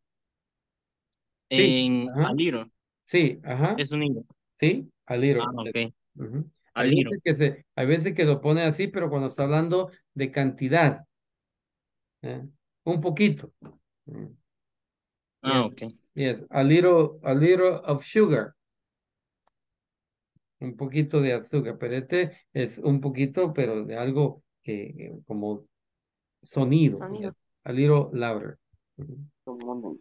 Sí, En ajá. a little sí, ajá, es unido. sí, a little, Ah, yes, ok. ujú. A Hay veces que se, hay veces que lo pone así, pero cuando está hablando de cantidad, ¿eh? un poquito. Mm. Ah, Yes. ok. Yes, a little, a little of sugar. Un poquito de azúcar, pero este es un poquito, pero de algo que como sonido. Sonido. yes, A little louder. Ujú.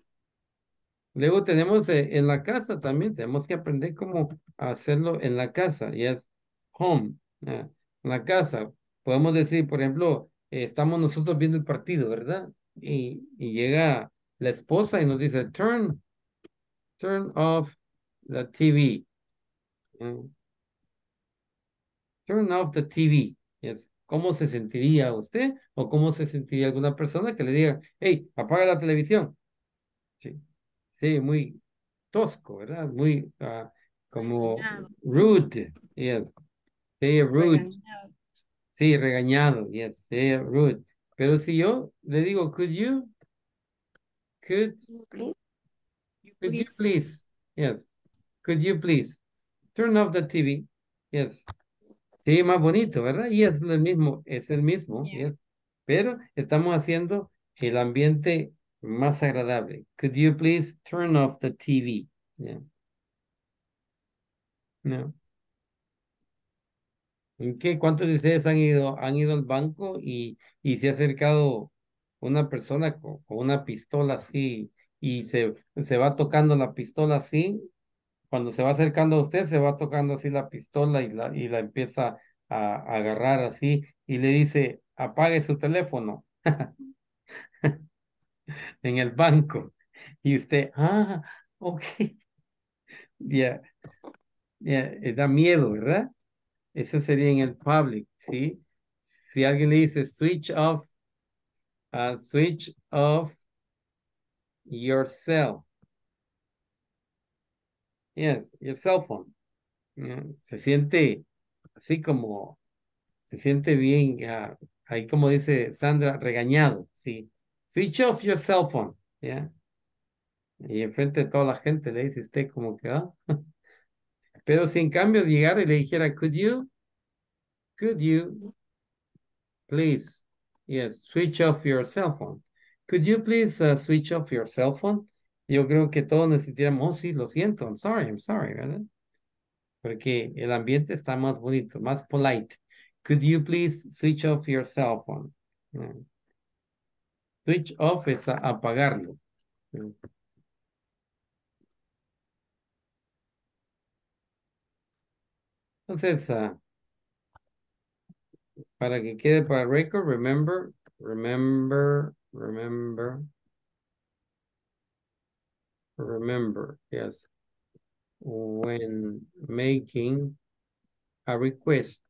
Luego tenemos eh, en la casa también, tenemos que aprender cómo hacerlo en la casa, yes, home, ah, en la casa. Podemos decir, por ejemplo, eh, estamos nosotros viendo el partido, ¿verdad? Y, y llega la esposa y nos dice, turn, turn off the TV. Mm. Turn off the TV. Yes. ¿Cómo se sentiría usted o cómo se sentiría alguna persona que le diga, hey, apaga la televisión? Sí, sí, muy tosco, ¿verdad? Muy ah, como rude. Yes. Sí, rude. Regañado. Sí, regañado. Yes, sí, rude. Pero si yo le digo, could you, could, Please. could you Please. please, yes, could you please turn off the TV? Yes. Sí, más bonito, ¿verdad? Y es el mismo, es el mismo, Yeah. yes. Pero estamos haciendo el ambiente más agradable. Could you please turn off the TV? Yeah. No. ¿En qué? ¿Cuántos de ustedes han ido, han ido al banco y, y se ha acercado una persona con, una pistola así y se, se va tocando la pistola así? Cuando se va acercando a usted, se va tocando así la pistola y la, y la empieza a, agarrar así y le dice, apague su teléfono en el banco. Y usted, ah, ok. Ya, eh, da miedo, ¿verdad? Eso sería en el public, ¿sí? Si alguien le dice switch off, uh, switch off your cell. Yes, your cell phone. Yeah, Se siente así como, se siente bien, ah, ahí como dice Sandra, regañado, sí. Switch off your cell phone, ¿ya? Y enfrente de toda la gente le dice usted como que, ah. Pero si en cambio llegara y le dijera, could you, could you, please, yes, switch off your cell phone. Could you please uh, switch off your cell phone? Yo creo que todos necesitamos, oh, sí, lo siento, I'm sorry, I'm sorry, ¿verdad? Porque el ambiente está más bonito, más polite. Could you please switch off your cell phone? Mm. Switch off es apagarlo. Entonces, ah, para que quede para record, remember, remember, remember, remember, yes. When making a request.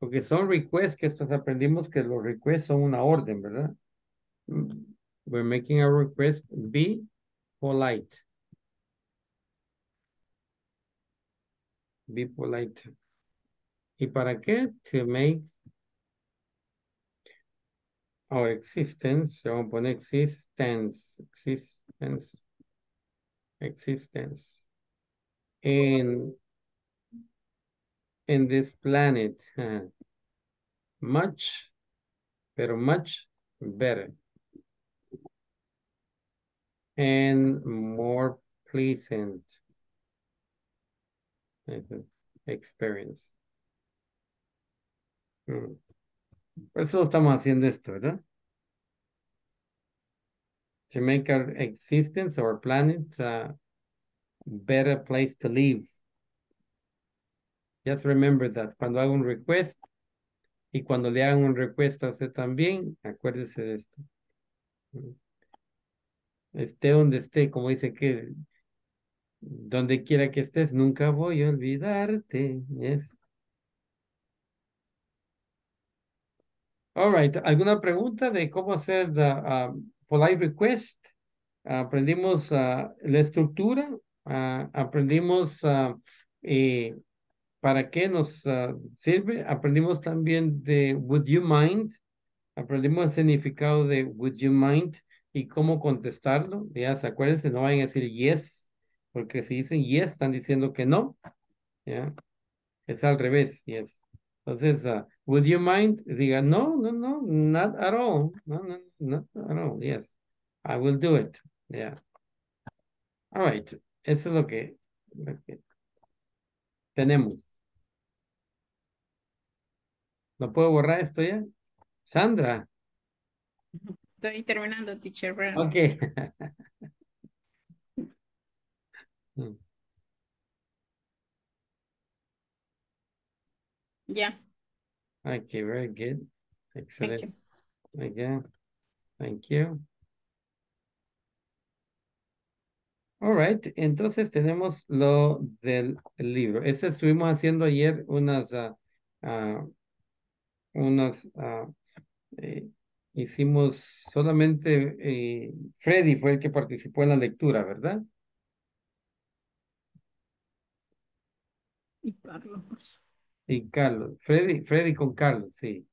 Porque son requests que estos aprendimos que los requests son una orden, ¿verdad? Mm, When making a request, be polite. Be polite. ¿Y para qué? To make our existence, vamos a poner existence, existence, existence. In, in this planet, much, pero much better. And more pleasant. Experience. Mm. Por eso estamos haciendo esto, ¿verdad? To make our existence, our planet, a better place to live. Just remember that. Cuando haga un request y cuando le hagan un request a usted también, acuérdese de esto. Mm. Esté donde esté, como dice que donde quiera que estés, nunca voy a olvidarte. Yes. All right. ¿Alguna pregunta de cómo hacer the um, polite request? Aprendimos ah, la estructura, ah, aprendimos ah, eh, ¿para qué nos ah, sirve? Aprendimos también de would you mind, aprendimos el significado de would you mind y cómo contestarlo. Ya se acuérdense, no vayan a decir yes, porque si dicen yes, están diciendo que no. ¿ya? Es al revés, yes. Entonces, ah, would you mind? Diga, no, no, no, not at all. No, no, not at all, yes. I will do it. Yeah. All right. Eso es lo que, lo que tenemos. ¿No puedo borrar esto ya? Sandra. Estoy terminando, teacher. Brown. Ok. Mm, Ya, Okay, very good. thank Excellent. you. Again, thank you. All right, entonces tenemos lo del libro. Este estuvimos haciendo ayer unas, ah, ah, unas, ah, eh, hicimos solamente, eh, Freddy fue el que participó en la lectura, ¿verdad? Y Carlos. Y Carlos, Freddy, Freddy con Carlos, sí.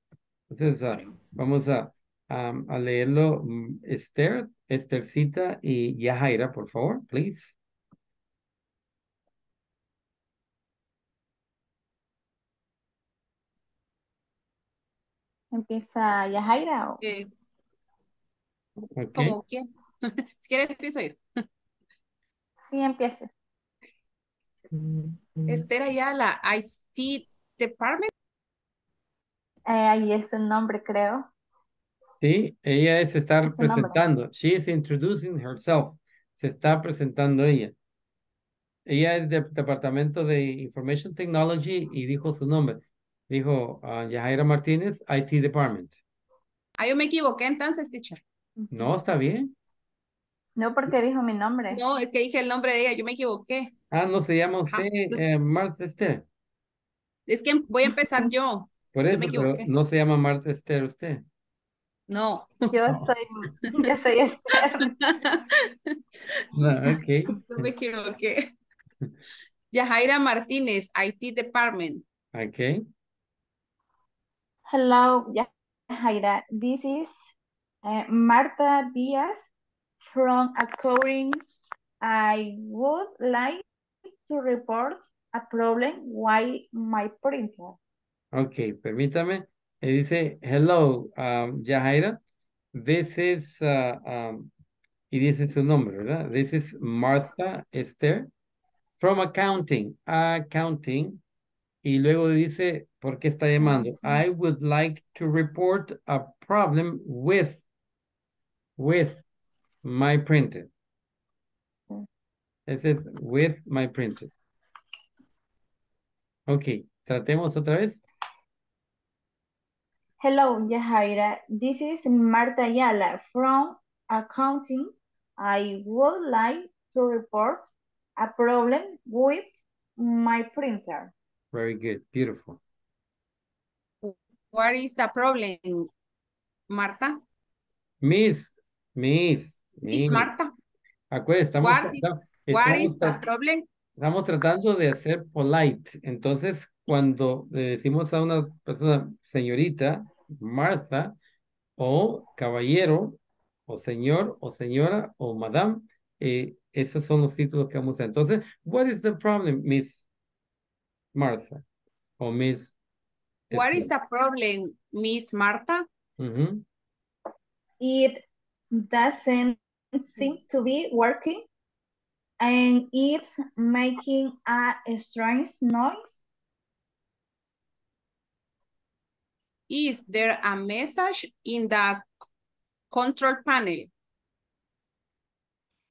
Entonces, ah, vamos a, a leerlo. mm, Esther, Esthercita y Yajaira, por favor, please. Empieza Yajaira. o- Es Okay. como que, si quieres empiezo yo. Sí, empieza. Esther Ayala, IT Department. Eh, ahí es su nombre, creo. Sí, ella es- se está Es presentando. She is introducing herself. Se está presentando ella. Ella es del Departamento de Information Technology y dijo su nombre. Dijo Yajaira Martínez, IT Department. Ah, yo me equivoqué entonces, teacher. No, está bien. No porque dijo mi nombre. No, es que dije el nombre de ella, yo me equivoqué. Ah, no se llama usted pues- eh, Marta Esther. Es que voy a empezar yo. Por Yo eso, me pero equivoqué. no se llama Marta Esther usted. No. Yo soy, yo soy Esther. No, ok. Yo me equivoqué. Yajaira Martínez, IT Department. Ok. Hello, Yajaira. This is uh, Marta Diaz from Accounting. I would like to report a problem with my printer. Ok, permítame. Eh, dice, hello, um, Yajaira. This is, uh, um, y dice su nombre, ¿verdad? This is Martha Esther from accounting, accounting. Y luego dice, ¿por qué está llamando? I would like to report a problem with, with my printer. Ese hmm. es with my printer. Ok, tratemos otra vez. Hello, Yajaira. This is Marta Ayala from Accounting. I would like to report a problem with my printer. Very good, beautiful. What is the problem, Marta? Miss, Miss, Miss Miss. Marta, Acuérdense, estamos, What is- estamos- what is the problem? estamos tratando de hacer polite. Entonces, cuando le decimos a una persona, señorita, Martha, o caballero, o señor, o señora, o madame, eh, esos son los títulos que vamos a usar. Entonces, what is the problem, Miss Martha? O Miss. What is the problem, Miss Marta? Ujú. It doesn't seem to be working and it's making a strange noise. Is there a message in the control panel?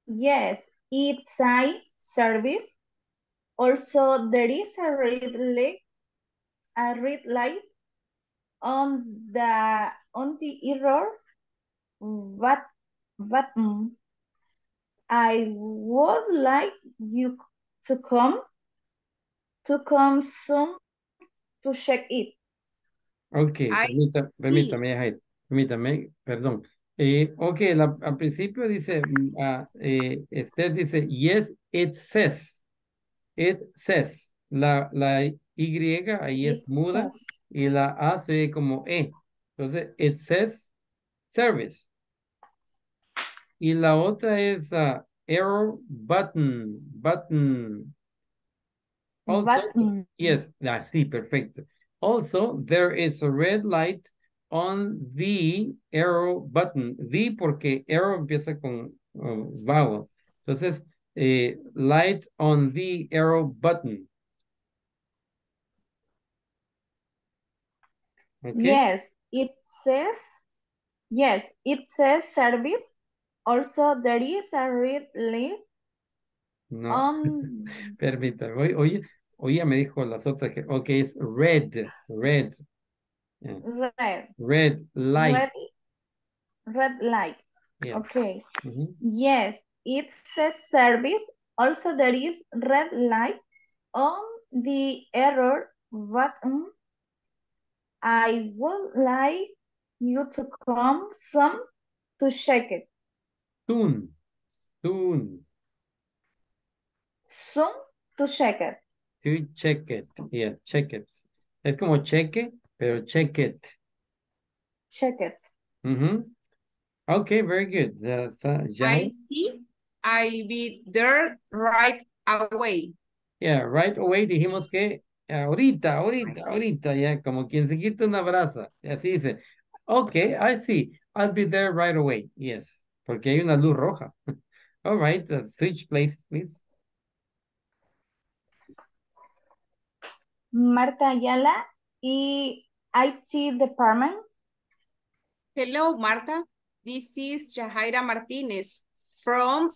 Yes, it's a service. Also, there is a red light, a red light on the on the error but button. I would like you to come to come soon to check it. Ok, Ay, permita- permítame, Jair, permítame, perdón. Eh, ok, la- al principio dice, mm, ah, eh, Esther dice, yes, it says, it says. La, la Y ahí es It muda says. y la A se ve como E. Entonces, it says service. Y la otra es ah, arrow button, button. Also, Button. yes, ah, sí, perfecto. Also, there is a red light on the arrow button. The porque arrow empieza con um, vowel. Entonces, eh, light on the arrow button. Okay. Yes, it says, yes, it says service. Also, there is a red light No, on permítame. Oye, oye, ya me dijo las otras que, ok, es red, red, eh, red, red light. red, red light. yes. Okay. Ujú. Yes, it says service. Also, there is red light on the error button. I would like you to come some to check it. Soon, soon, Soon to check it. to check it, yeah, check it. Es como cheque, pero check it. Check it. Ujú. Okay, very good. Uh, I see. I be there right away. Yeah, right away dijimos que ahorita, ahorita, ahorita, ya, como quien se quita una brasa. y Así dice. Okay, I see. I'll be there right away. Yes, porque hay una luz roja. All right, uh, switch place, please. Marta Ayala, y IT department. Hello, Marta. This is Jahaira Martinez from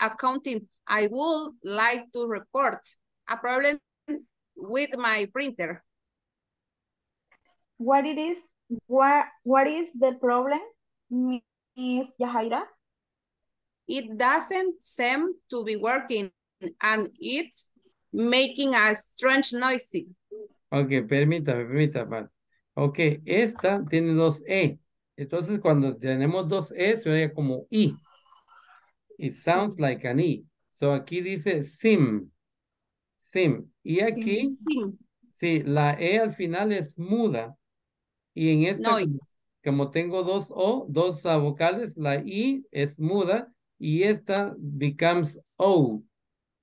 accounting. I would like to report a problem with my printer. What it is? What what is the problem, Miss Yahaira? It doesn't seem to be working and it's making a strange noise. Ok, permítame, permítame. Ok, esta tiene dos E. Entonces, cuando tenemos dos E, se oye como I. It sounds like an I. So, aquí dice sim. Sim. Y aquí, Sí. sí, la E al final es muda. Y en esta, Noise. Como, tengo dos O, dos vocales, la I es muda y esta becomes O.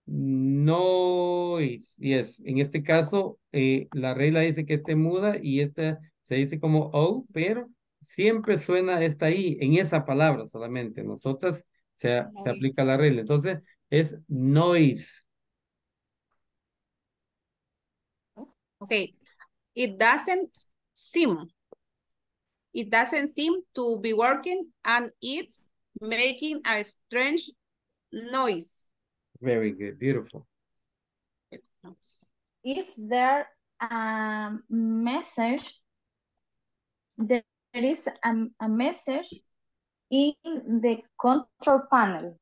Noise. Yes. En este caso, eh, la regla dice que esté muda y esta se dice como O, pero siempre suena esta I en esa palabra solamente. Nosotras se, se aplica la regla. Entonces, es noise. Okay. It doesn't seem. It doesn't seem to be working and it's making a strange noise. Very good. Beautiful. Is there a message? There is a, a message in the control panel.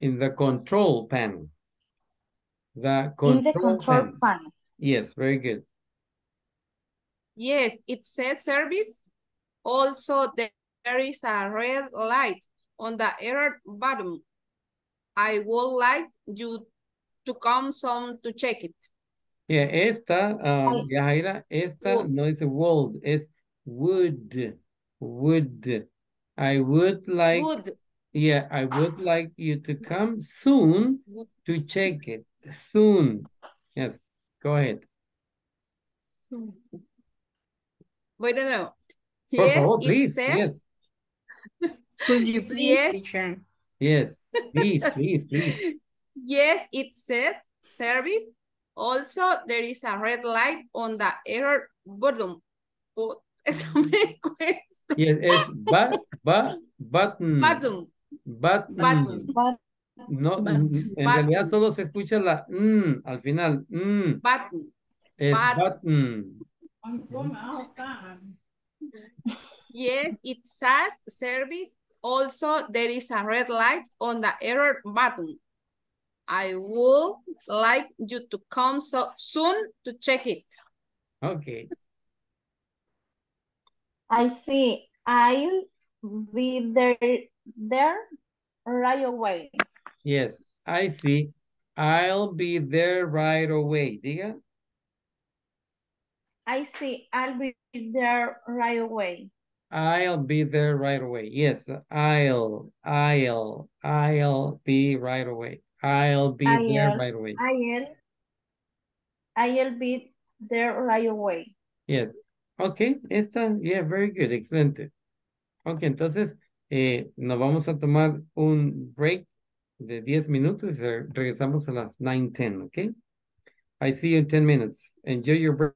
In the control panel. The In the control control panel. panel. Yes, very good. Yes, it says service. Also, there is a red light on the error button. I would like you to come some to check it. Yeah, esta, um, Ay. Yajaira, esta Would. no dice would, es would, would. I would like, Would. yeah, I would like you to come soon to check it, soon. Yes, go ahead. Voy de nuevo. Por yes, favor, please, says, yes, Could you please, Yes. teacher? yes, please, please, please. yes, it says service. Also, there is a red light on the error button. Oh, eso me cuesta. Yes, es but, but, button, Button, button. button, But No, Button. en realidad Button. solo se escucha la mm al final, mm, button. es Button. button. Yes, it says service. Also, there is a red light on the error button. I would like you to come so soon to check it. Okay, I see. I'll be there, there right away. yes, I see. I'll be there right away. Diga. I see. I'll be there right away. I'll be there right away. Yes, I'll, I'll, I'll be right away. I'll be there right away. I'll, I'll be there right away. Yes. Ok, esta, yeah, very good, excelente. Ok, entonces eh, nos vamos a tomar un break de 10 minutos y re- regresamos a las 9:10, ok? I see you in 10 minutes. Enjoy your break.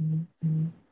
Mm-hmm.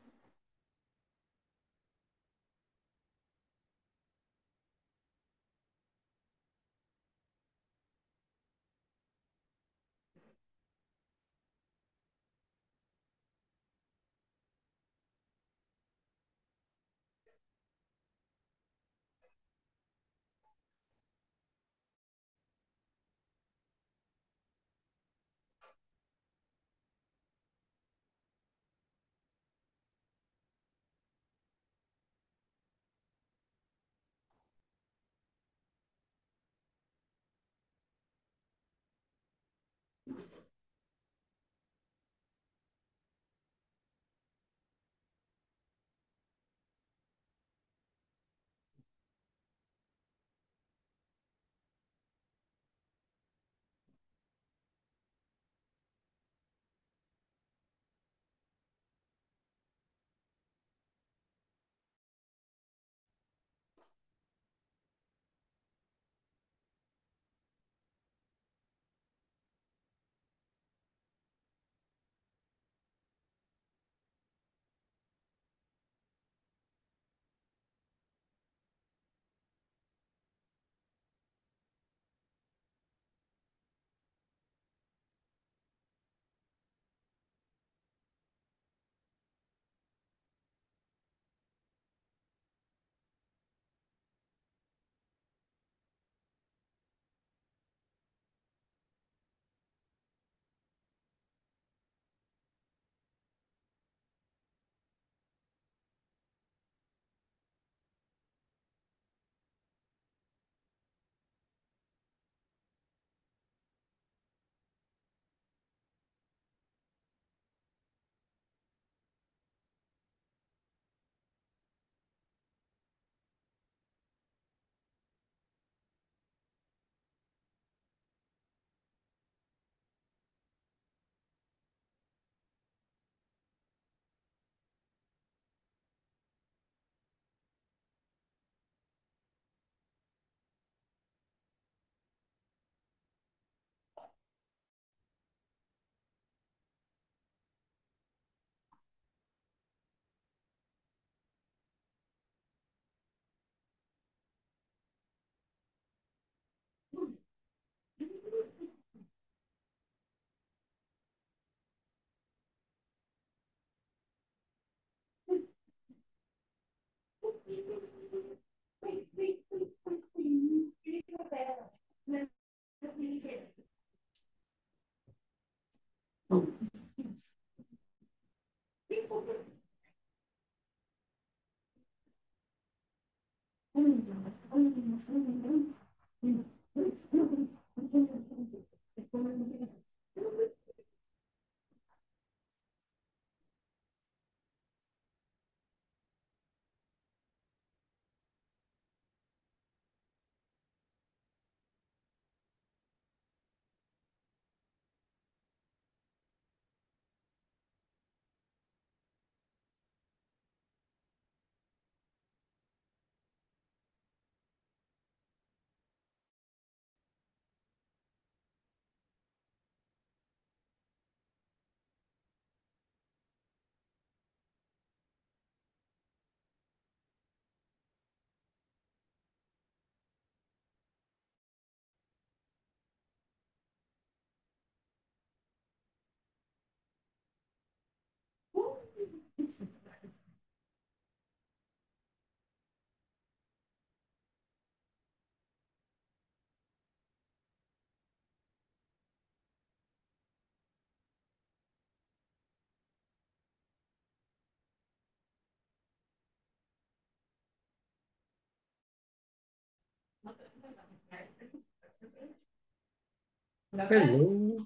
Hello.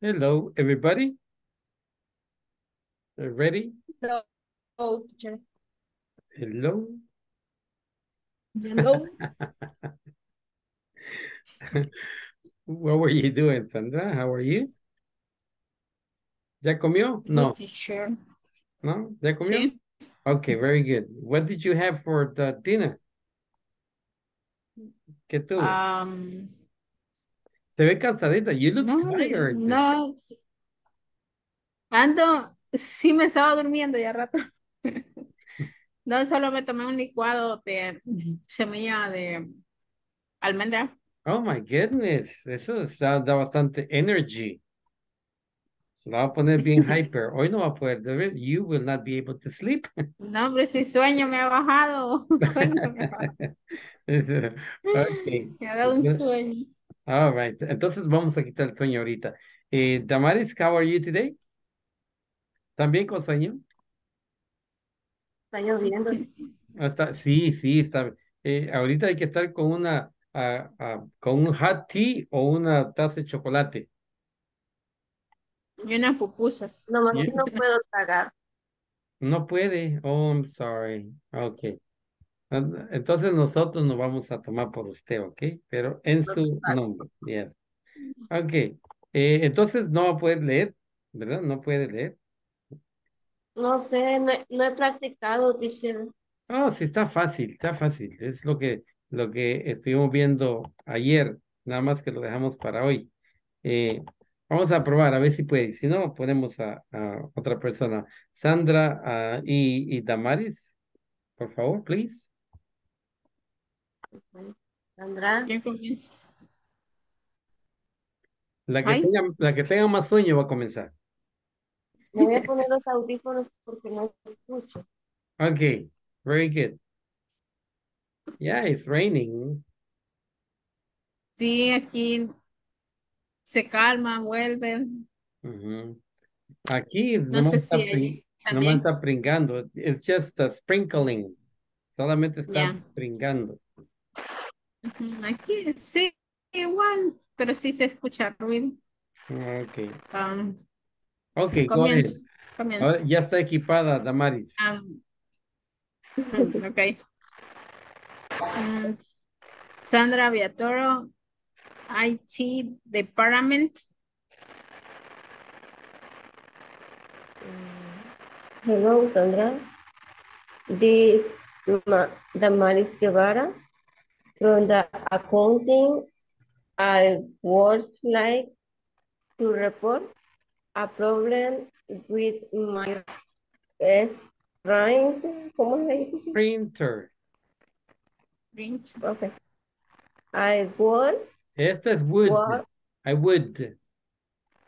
Hello, everybody. Uh, Ready? Oh, teacher. Hello. Hello. What were you doing, Sandra? How are you? ¿Ya comió? No, Teacher. ¿no? ¿Ya comió? Sí. Okay, very good. What did you have for the dinner? ¿Qué tuvo? Um, Se ve cansadita. You look no, tired. no. Ando, sí me estaba durmiendo ya rato. No, solo me tomé un licuado de semilla de almendra. Oh my goodness. Eso está, da bastante energy. La va a poner bien hyper. Hoy no va a poder dormir. You will not be able to sleep. No, hombre, si sueño me ha bajado. Sueño me ha bajado. okay. Me ha dado un sueño. All right. Entonces vamos a quitar el sueño ahorita. Eh, Damaris, how are you today? ¿También con sueño? Está lloviendo. Hasta, sí, sí, está. eh, ahorita hay que estar con una, ah, ah, con un hot tea o una taza de chocolate. Y unas pupusas. Yeah. que no puedo tragar. No puede. Oh, I'm sorry. Okay. Ah, Entonces nosotros nos vamos a tomar por usted, ¿ok? Pero en su nombre. Yes. Ok. Eh, entonces no va a poder leer, ¿verdad? No puede leer. No sé, no, he- no he practicado, teacher. Oh, sí, está fácil, está fácil. Es lo que, lo que estuvimos viendo ayer, nada más que lo dejamos para hoy. Eh, vamos a probar, a ver si puede. Si no, ponemos a, a otra persona. Sandra ah, y, y Damaris, por favor, please. Sandra, ¿Quién comienza? La que tenga, la que tenga más sueño va a comenzar. me voy a poner los audífonos porque no escucho. Okay, very good. Yeah, it's raining. Sí, aquí se calma, vuelve. Ujú. Aquí No nomás sé está, si también. está pringando. It's just a sprinkling. Solamente está Ya. pringando. Aquí sí, igual, pero sí se escucha ruido. Okay. Um, go comienzo. Ahora ya está equipada, Damaris. Um, ok. Mm, Sandra Viatoro, IT Department. Hello, Sandra. This Ma Damaris Guevara from the accounting. I would like to report a problem with my eh, friend. ¿Cómo se dice? Printer. Print. Okay. I would, Este es wood. What? I would.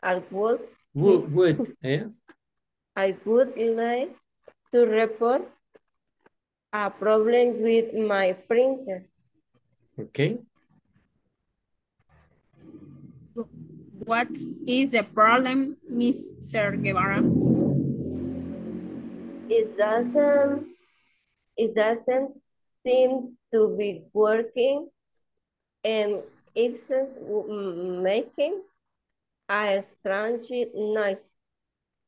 I would, Wood, wood. Yes. I would like to report a problem with my printer. Okay. What is the problem, Mr. Guevara? It doesn't, it doesn't seem to be working and it's making a strange noise.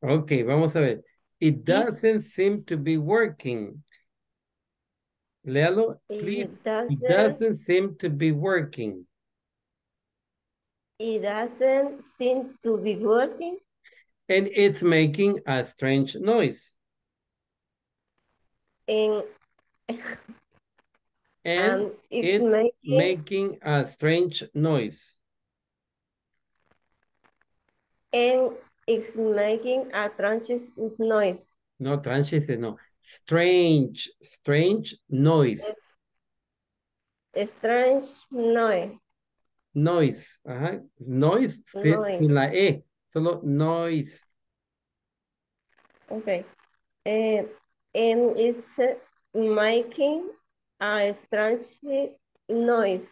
Okay, vamos a ver. It doesn't seem to be working. Léalo, It please. It doesn't, doesn't seem to be working. it doesn't seem to be working And it's making a strange noise. and, And and it's, it's making, making a strange noise. and it's making a strange noise. No, tranches, no. Strange, strange noise. Es- strange noise. Noise. Ajá. Noise, Noise. sin la E. Solo noise. Okay. Eh, and it's uh, making a strange noise.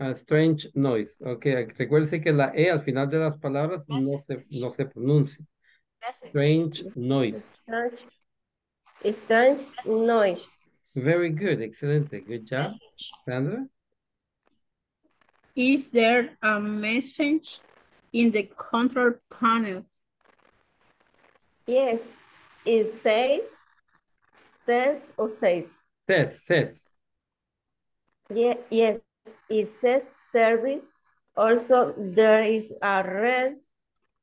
A strange noise. Ok, recuérdese que la E al final de las palabras no se, no se pronuncia. Strange noise. Strange, strange noise. Very good. Excelente. Good job. Sandra? Is there a message in the control panel? Yes, it says, says or says. Says, says. Yeah, yes, it says service. Also, there is a red,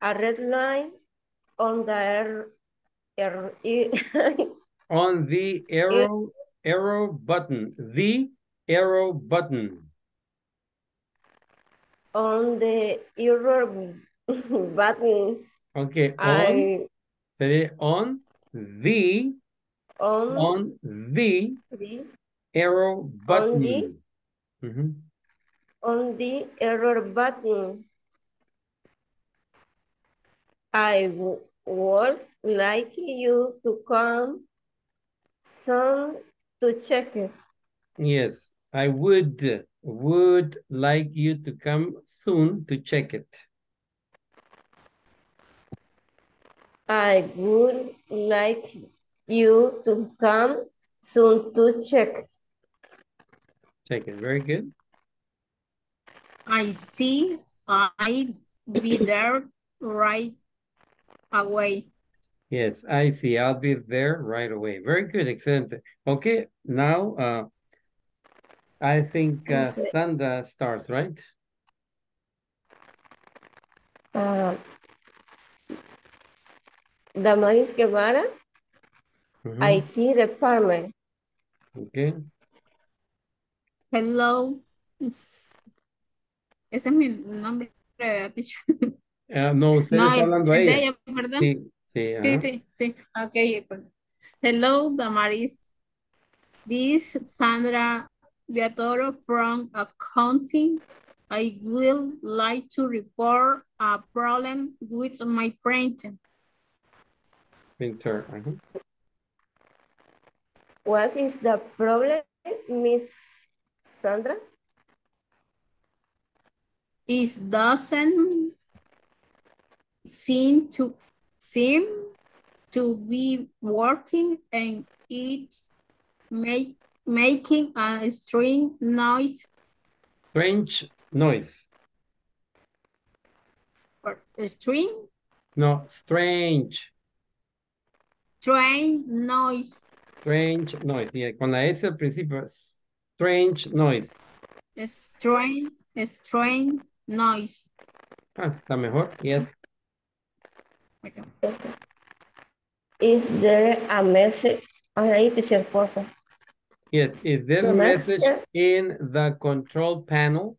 a red line on the E- On the arrow, arrow button, the arrow button. On the arrow button, Okay, on, I, on the, on on the the, arrow button. Ujú. on the error button. I would like you to come some to check it. Yes, I would, would like you to come soon to check it. I would like you to come soon to check. Check it, very good. I see. I will be there right away. Yes, I see. I'll be there right away. Very good, excellent. Okay, now uh, I think uh, Okay. Sandra starts, right? Uh, Damaris Guevara, Mhm, IT department. Okay, Hello. It's- Ese es mi nombre, teacher. Ah, no, usted No, está es hablando a es de ella. ella, perdón. Sí, sí, Sí, sí, sí. Ok. Hello, Damaris. This is Sandra Viatoro from accounting. I will like to report a problem with my printer. Printer, ajá. What is the problem, Miss Sandra? It doesn't seem to seem to be working and it's make, making a string noise Strange noise. or eh, a string No, strange, train noise. strange noise. Yeah, con la S al principio. Strange noise. A strange a string noise. Ah, está mejor. Yes. Okay. Is there a message? Ahí, teacher, por. Yes. Is there a message Message. in the control panel?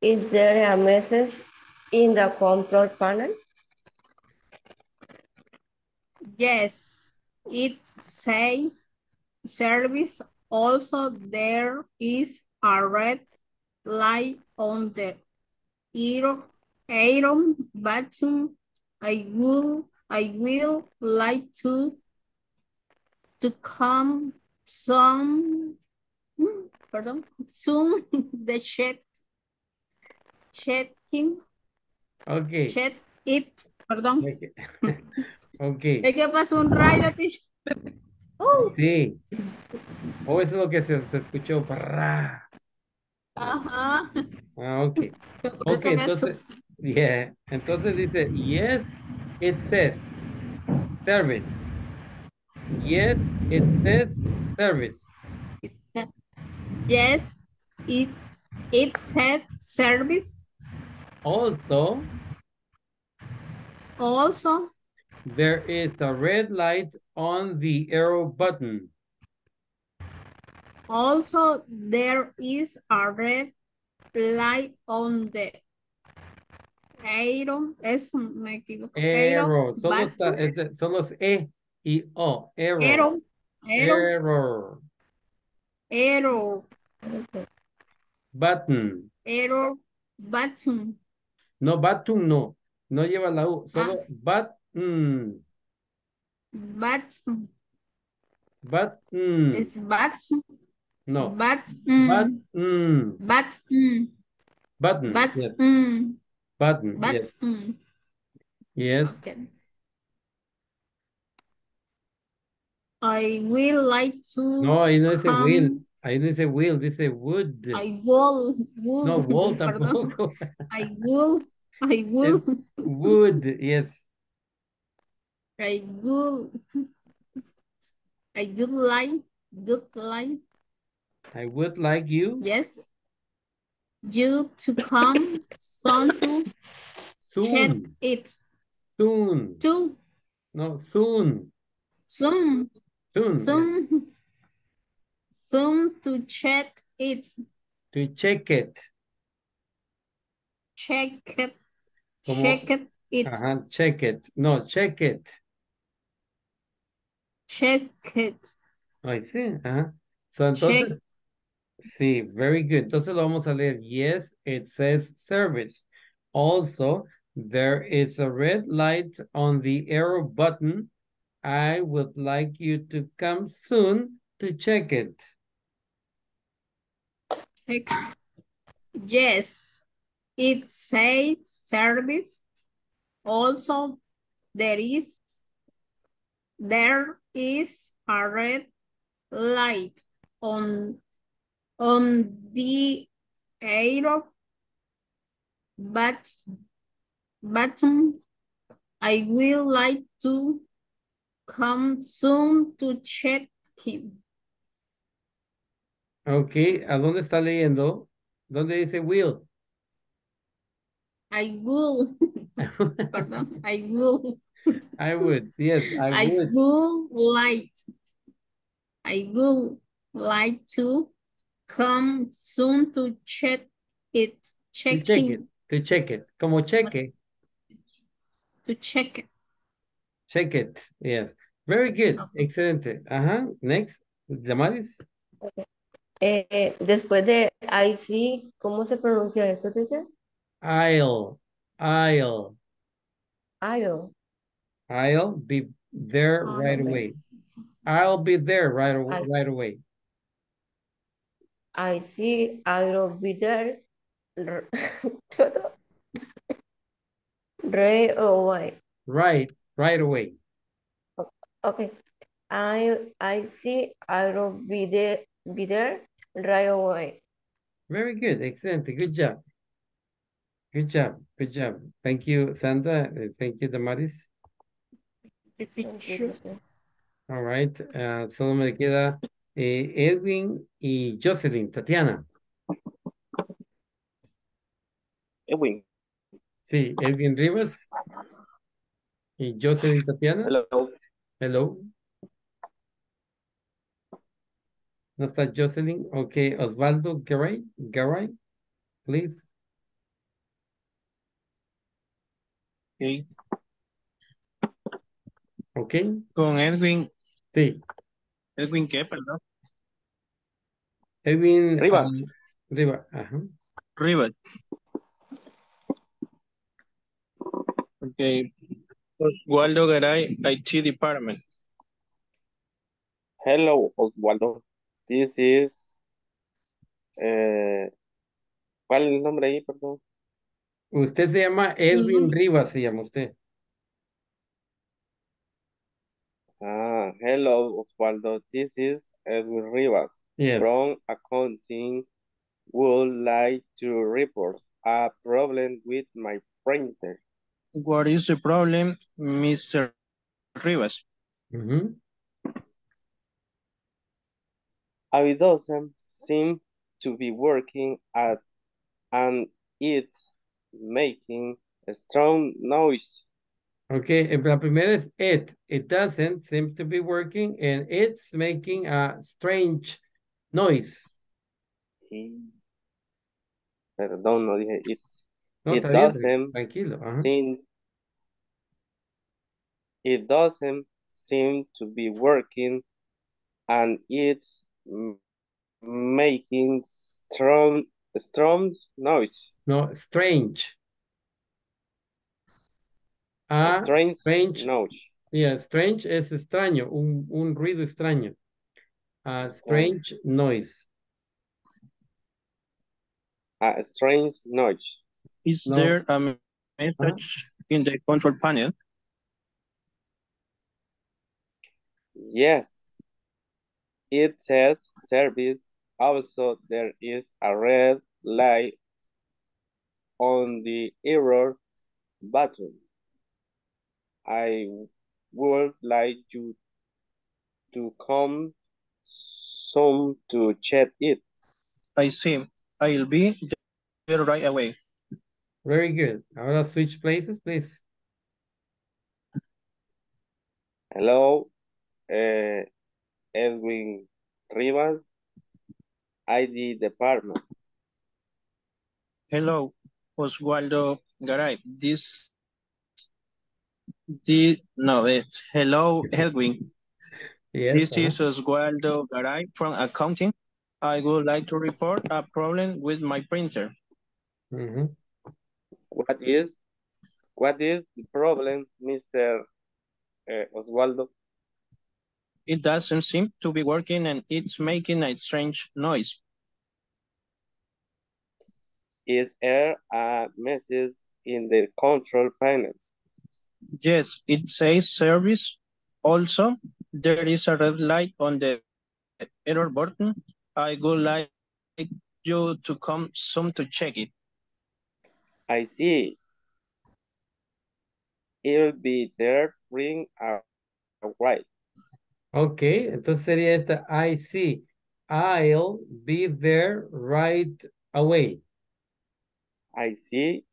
Is there a message in the control panel? Yes, it says service. Also, there is a red light on the iron button. I will, I will like to to come some, hmm, pardon, soon the chat, checking, Okay. chat it, perdón. Okay. Es que pasó un rayo, teacher. Oh. Sí. O eso es lo que se, se escuchó. Parra. Ajá. Ah, ok. Ok, entonces, yeah. Entonces dice, yes, it says service. Yes, it says service. Yes, it it said service. Also, Also, there is a red light on the arrow button. also there is a red light on the arrow. Eso me equivoco. Arrow. Button. es de- solo E y O. Arrow. Arrow. Arrow. Error. Button. Arrow. Button. No, button no. No lleva la U. Solo Ah. Button. Button. Button. Es button. No. Button. Button. Button. Button. Yes. Button. Button. Yes. Button. Yes. Okay. I will like to. No, ahí no dice will. come- Ahí no dice will, dice would. I will. will No, will perdón. tampoco. I will. I will. Would, yes. I will. I would like. Would like. I would like you Yes. You to come soon to check it. Soon. To No, soon. Soon, Soon. yeah. soon, soon to check it, To check it. check it, Como- check it, it, Ajá, check it. No, check it. Check it. Ahí sí, ajá. So, entonces, sí, very good. Entonces lo vamos a leer. Yes, it says service. Also, there is a red light on the arrow button. I would like you to come soon to check it. Check. Yes, it says service. Also, there is there is a red light on on the arrow but button. I will like to come soon to check him. Ok, ¿a dónde está leyendo? ¿Dónde dice will? I will, pardon, I will. I would, yes, I I would. would like, I would like to come soon to check it, To check check it, to check it. Como cheque, to check it. check it, yes. Very good, Okay. excelente. Ajá, next, Damaris. Eh, después de I see, ¿cómo se pronuncia eso, teacher? I'll, I'll, I'll. I'll be there I'll right be- away. I'll be there right, away. I'll- right away. I see I'll be there. Right away. Right, right away. Okay. I I see I'll be there be there right away. Very good, Excellent. good job. Good job, good job. Thank you, Sandra. uh, Thank you, Damaris. All right, uh, solo me queda eh, Edwin y Jocelyn, Tatiana. Edwin, Sí, Edwin Rivas y Jocelyn Tatiana. hello. Hello. No está Jocelyn. Ok, Osvaldo Garay, Garay, please. Ok. Ok, Con Edwin, sí. Edwin, ¿qué? Perdón. Edwin Rivas. um, Rivas, ajá. River. Ok. Oswaldo Garay, IT Department. Hello, Oswaldo. This is. Eh, ¿cuál es el nombre ahí, perdón? Usted se llama Edwin Rivas, se llama usted. Ah, hello, Osvaldo. This is Edwin Rivas Yes. from accounting. Would like to report a problem with my printer. What is the problem, Mr. Rivas? Ujú. It doesn't seem to be working at, and it's making a strong noise. Ok, eh, la primera es it. It doesn't seem to be working and it's making a strange noise. Perdón, no dije it's. No, It bien, doesn't tranquilo. ajá. seem it doesn't seem to be working and it's making strong strong noise No, strange. A strange, strange, noise yeah, strange es extraño, un, un ruido extraño. A strange noise. a strange noise Is No. there a me- message uh-huh. in the control panel? yes it says service also there is a red light on the error button i would like you to come soon to check it I see. I'll be there right away. Very good. i Ahora switch places, please. Hello, uh, Edwin Rivas, ID department. Hello, Oswaldo Garay. This, the, no, eh, hello, Edwin. Yes. This is Oswaldo Garay from accounting. I would like to report a problem with my printer. Mhm. What is, what is the problem, Mr. uh, Oswaldo? It doesn't seem to be working and it's making a strange noise. Is there a message in the control panel? Yes, it says service. Also, there is a red light on the error button. I would like you to come soon to check it. I see. It'll be there, ring a right. Ok, entonces sería esta I see. I'll be there right away. I see.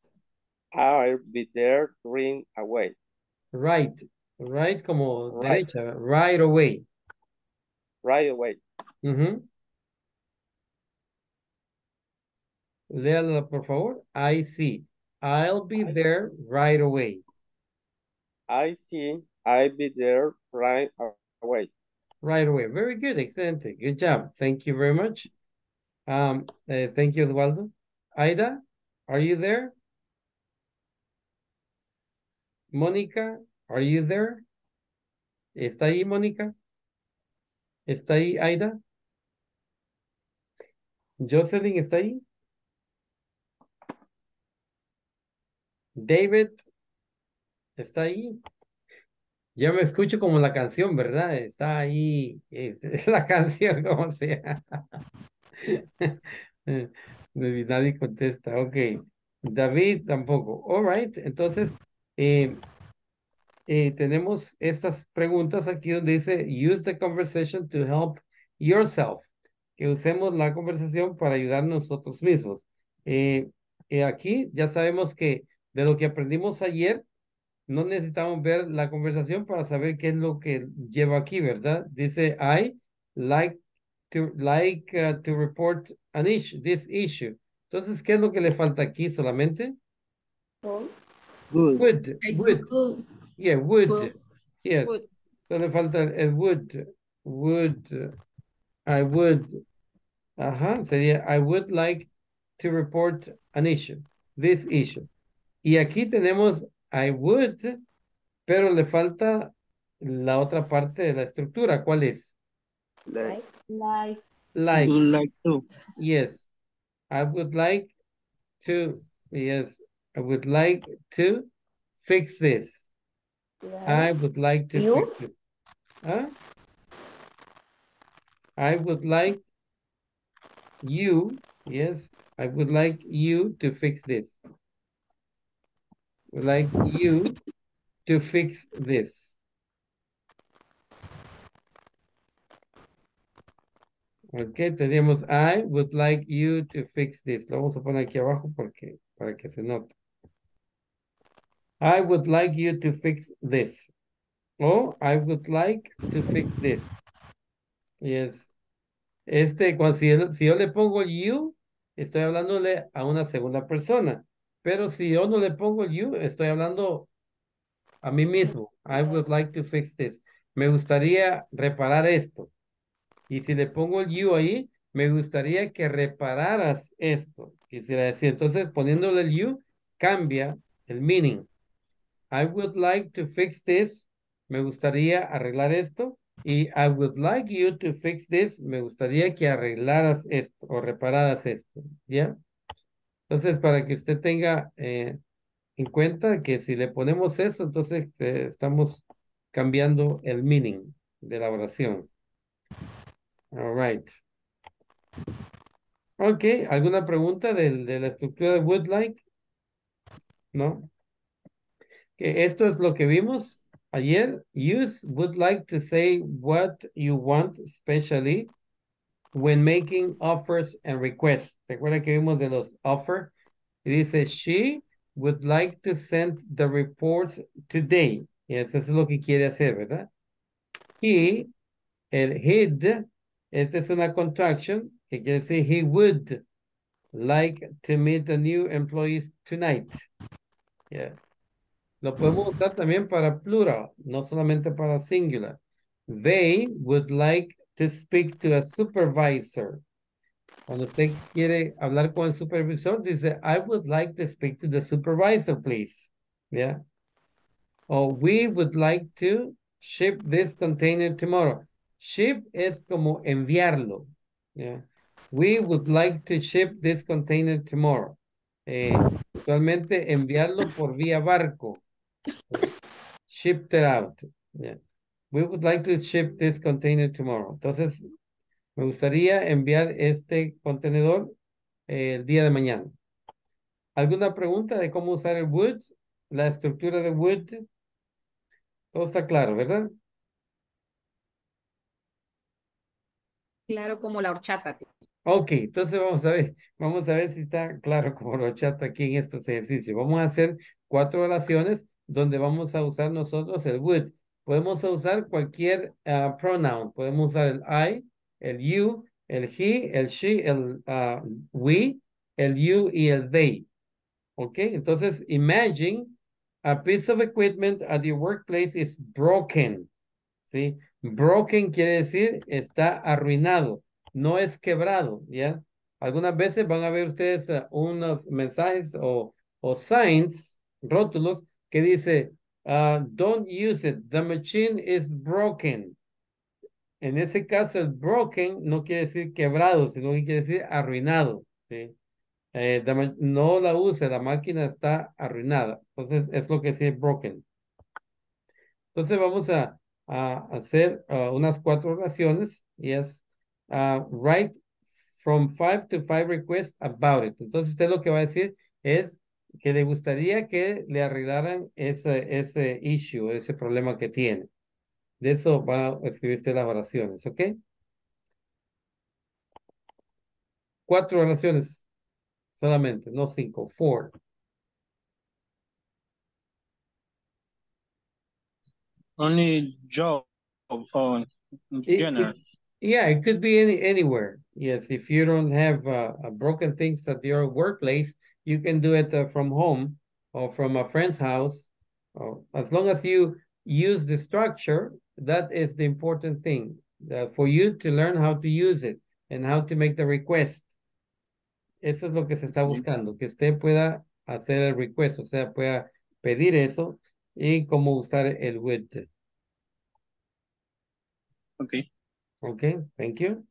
I'll be there, ring away. Right. Right como Right. derecha. Right away. Right away. Ujú. Léala, por favor. I see. I'll be I- there right away. I see. I'll be there right away. Right away. Very good. Excellent. Good job. Thank you very much. Um, uh, thank you, Eduardo. Aida, are you there? Mónica, are you there? ¿Está ahí, Mónica? ¿Está ahí, Aida? Jocelyn, ¿está ahí? David, ¿está ahí? Ya me escucho como la canción, ¿verdad? Está ahí, es, es la canción, como sea. Nadie contesta, ok. David tampoco. All right, entonces eh, eh, tenemos estas preguntas aquí donde dice use the conversation to help yourself. Que usemos la conversación para ayudar nosotros mismos. Eh, eh, aquí ya sabemos que de lo que aprendimos ayer, no necesitamos ver la conversación para saber qué es lo que lleva aquí, ¿verdad? Dice, I like to, like uh, to report an issue, this issue. Entonces, ¿qué es lo que le falta aquí solamente? Good. Good. Would, I would, will- yeah, would, Would. yes. would. Solo le falta el would, would, I would, uh-huh, ajá, sería I would like to report an issue, this issue. Y aquí tenemos I would, pero le falta la otra parte de la estructura. ¿Cuál es? Like, Like, Like, Would like to. yes. I would like to, yes, I would like to fix this. I would like to You? fix it. Huh? I would like you, yes, I would like you to fix this. Would like you to fix this. Ok, tenemos I would like you to fix this. Lo vamos a poner aquí abajo porque, para que se note. I would like you to fix this. O I would like to fix this. Yes. Este, cuando, si, yo- si yo le pongo you, estoy hablándole a una segunda persona. Pero si yo no le pongo you, estoy hablando a mí mismo. I would like to fix this. Me gustaría reparar esto. Y si le pongo el you ahí, me gustaría que repararas esto. Quisiera decir, entonces poniéndole el you, cambia el meaning. I would like to fix this. Me gustaría arreglar esto. Y I would like you to fix this. Me gustaría que arreglaras esto o repararas esto. ¿Ya? Entonces, para que usted tenga eh, en cuenta que si le ponemos eso, entonces eh, estamos cambiando el meaning de la oración. All right. Ok, ¿alguna pregunta del- de, la estructura de would like? ¿No? Que esto es lo que vimos ayer. Use would like to say what you want, especially when making offers and requests. ¿Se acuerdan que vimos de los offer? Y dice, she would like to send the reports today. Y eso es lo que quiere hacer, ¿verdad? he, el he'd, esta es una contraction que quiere decir he would like to meet the new employees tonight. Yeah. Lo podemos usar también para plural, no solamente para singular. They would like to speak to a supervisor. Cuando usted quiere hablar con el supervisor, dice, I would like to speak to the supervisor, please. Yeah. Or we would like to ship this container tomorrow. Ship es como enviarlo. Yeah. We would like to ship this container tomorrow. Eh, usualmente enviarlo por vía barco. Shipped it out. Yeah. We would like to ship this container tomorrow. Entonces, me gustaría enviar este contenedor eh, el día de mañana. ¿Alguna pregunta de cómo usar el would? La estructura de would. Todo está claro, ¿verdad? Claro, como la horchata. Ok, entonces vamos a ver, vamos a ver si está claro como lo chata aquí en estos ejercicios. Vamos a hacer cuatro oraciones donde vamos a usar nosotros el would. Podemos usar cualquier uh, pronoun. Podemos usar el I, el you, el he, el she, el uh, we, el you y el they. Ok, entonces imagine a piece of equipment at your workplace is broken. ¿Sí? Broken quiere decir está arruinado no es quebrado, ¿ya? Algunas veces van a ver ustedes uh, unos mensajes o, o signs, rótulos, que dice, uh, don't use it, the machine is broken. En ese caso, el broken no quiere decir quebrado, sino que quiere decir arruinado. Eh, no la use, la máquina está arruinada. Entonces, es lo que dice broken. Entonces, vamos a, hacer uh, unas cuatro oraciones y es uh, write from five to five requests about it. Entonces usted lo que va a decir es que le gustaría que le arreglaran ese, ese issue, ese problema que tiene. De eso va a escribir usted las oraciones, ¿ok? Cuatro oraciones solamente, no cinco, four. Only job on general. Yeah, it could be any anywhere. Yes, if you don't have uh, broken things at your workplace, you can do it uh, from home or from a friend's house. Or as long as you use the structure, that is the important thing uh, for you to learn how to use it and how to make the request. Eso es lo que se está buscando, que usted pueda hacer el request, o sea, pueda pedir eso y cómo usar el would. Okay. Okay, thank you.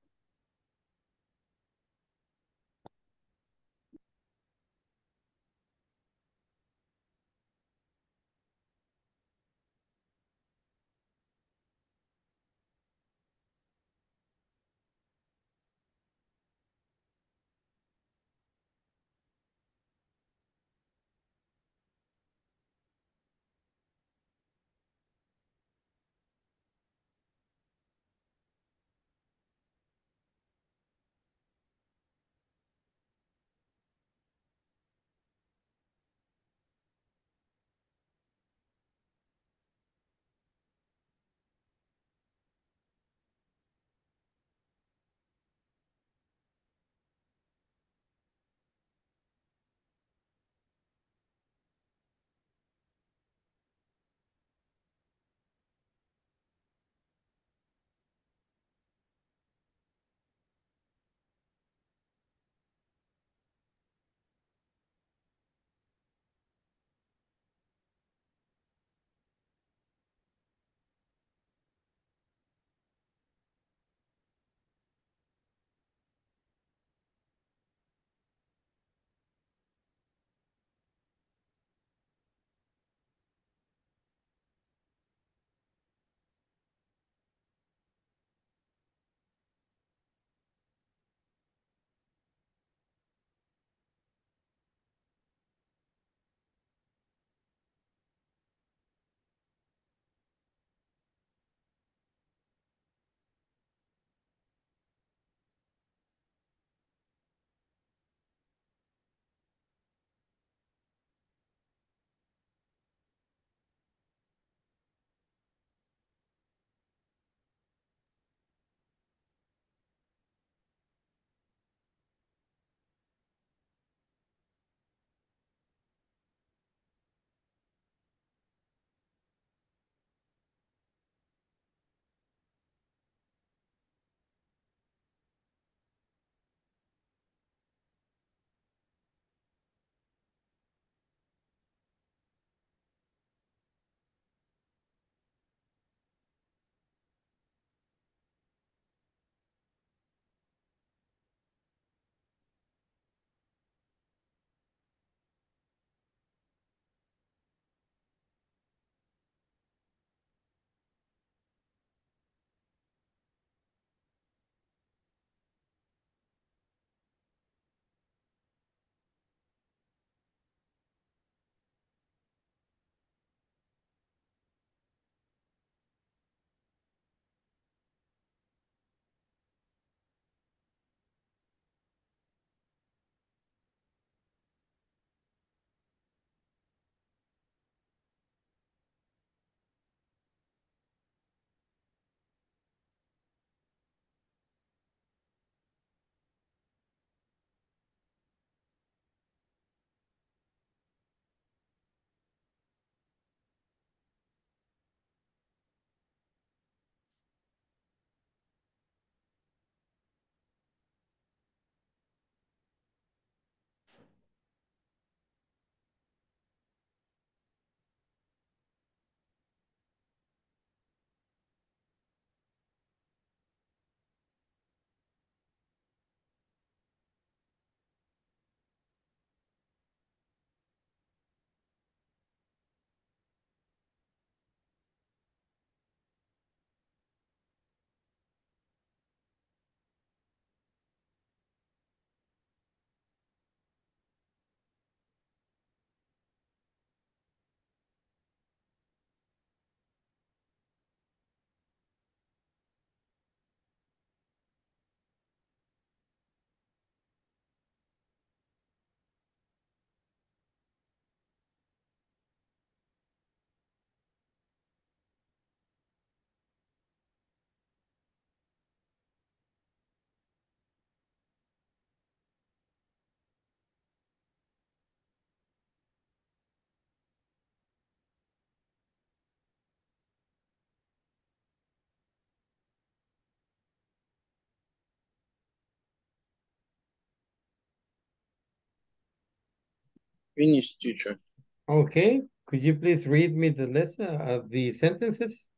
Finish, teacher. Okay, could you please read me the list of uh, the sentences?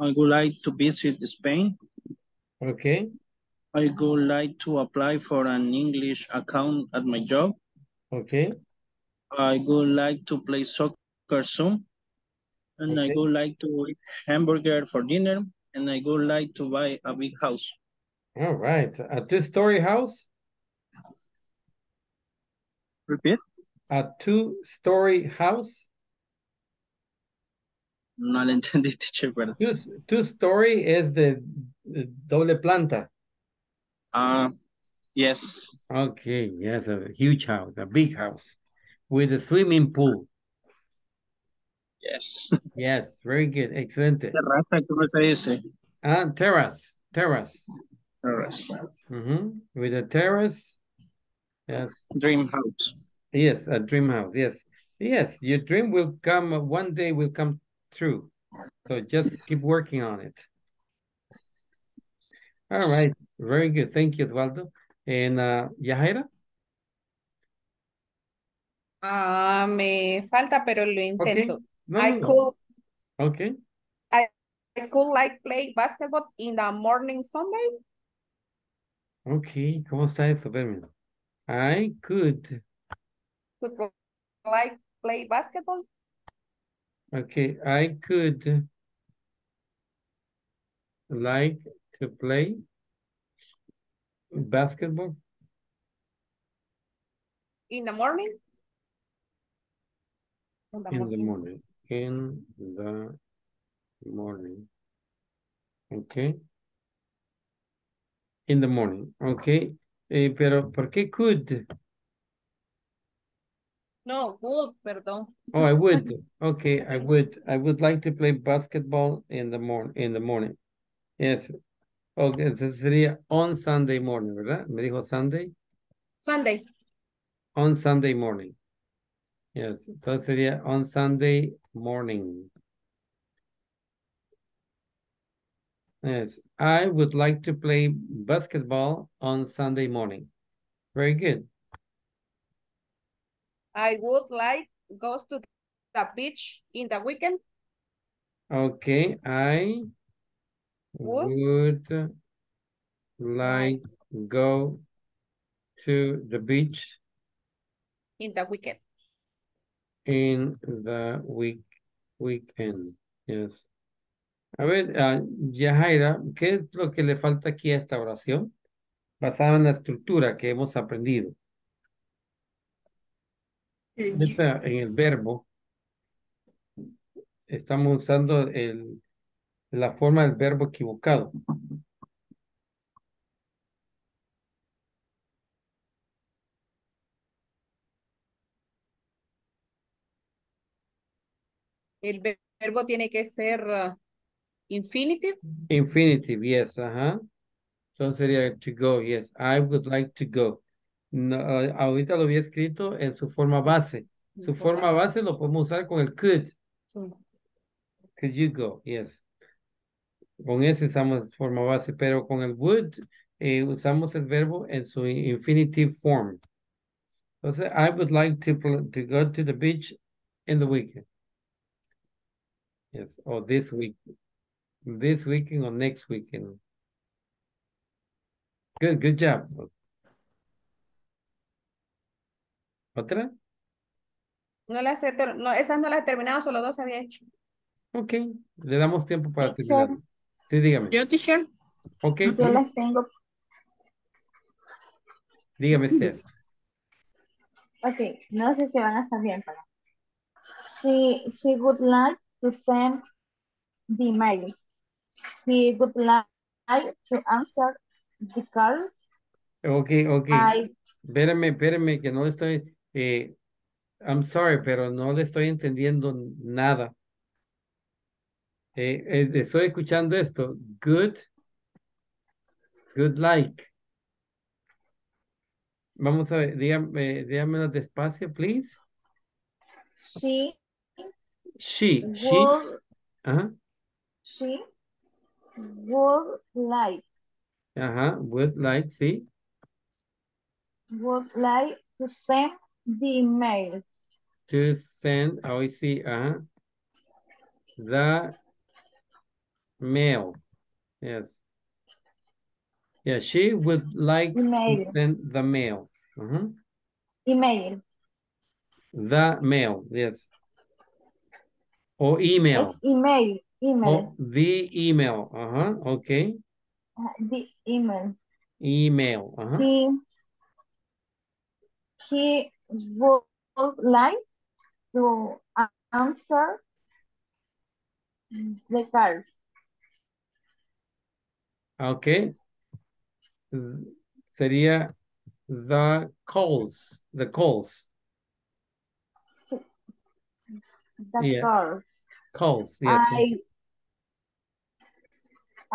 I would like to visit Spain. Okay, I would like to apply for an English account at my job. okay, I would like to play soccer soon. And I Okay. would like to eat hamburger for dinner. And I would like to buy a big house. all right. A two-story house, Repeat. a two-story house, No le entendí, teacher, two, two-story is the, the doble planta. Uh, yes. Okay, yes, a huge house, a big house with a swimming pool. Yes. Yes, very good, excelente. Terraza, ¿cómo se dice? Ah, terrace, terrace. Terraza. Mhm, With a terrace. Yes, Dream house. yes, a dream house. Yes, yes, your dream will come, uh, one day will come true. So just keep working on it. All right, very good. Thank you, Eduardo. And uh, Yahaira? Ah, me falta, pero lo Okay. intento. No, I no, no. could Okay, I I could like play basketball in the morning Sunday. okay. ¿Cómo está eso? Espérame. I could. Could like play basketball. Okay, I could like to play basketball In the morning? In the in the morning. In the morning. Okay. In the morning, okay. Eh, pero ¿por qué could? No, good, perdón. Oh, I would. Okay, I would. I would like to play basketball in the morning. In the morning. Yes. Okay, eso sería on Sunday morning, ¿verdad? Me dijo Sunday. Sunday. On Sunday morning. Yes, entonces sería on Sunday morning. Yes, I would like to play basketball on Sunday morning. Very good. I would like goes to the beach in the weekend. Okay, I Would? would like go to the beach In the weekend. in the week weekend. Yes. A ver, ah, Yajaira, ¿qué es lo que le falta aquí a esta oración? Basada en la estructura que hemos aprendido. Esa, en el verbo, estamos usando el, la forma del verbo equivocado. El ver- verbo tiene que ser uh, infinitive. Infinitive, yes, ajá. Entonces sería to go, yes. I would like to go. No, ah, ahorita lo había escrito en su forma base. Su forma base lo podemos usar con el could. Sí. Could you go? Yes. Con ese usamos forma base, pero con el would eh, usamos el verbo en su infinitive form. Entonces, I would like to, to go to the beach in the weekend. Yes, or this week. This weekend or next weekend. Good, good job. ¿Otra? No las he no, esas no las he terminado, solo dos había hecho. Ok, le damos tiempo para Teacher. terminar. Sí, dígame. Yo, teacher. Ok, Yo las tengo. dígame, Steph. Ok, no sé si van a estar bien para. She, she would like to send the emails. He would like to answer the calls. Ok, ok. I, Espérame, espérame, que no le estoy, eh, I'm sorry, pero no le estoy entendiendo nada. Eh, eh, estoy escuchando esto. Good. Good like. Vamos a ver, dígame, dígamelo despacio, please. she She, she, would, ajá, she would like, ajá, would like, sí. would like to send the emails. To send, oh, I see, uh-huh. The mail. Yes. Yeah, she would like to Email. send the mail. Mhm. Email. The mail, yes. Or email. email. Email. Oh, the email. Uh-huh. Okay. Uh, The email. Email. Uh-huh. He he would like to answer the calls. Okay. Sería the calls, the calls, The Yeah. calls. calls, yes. I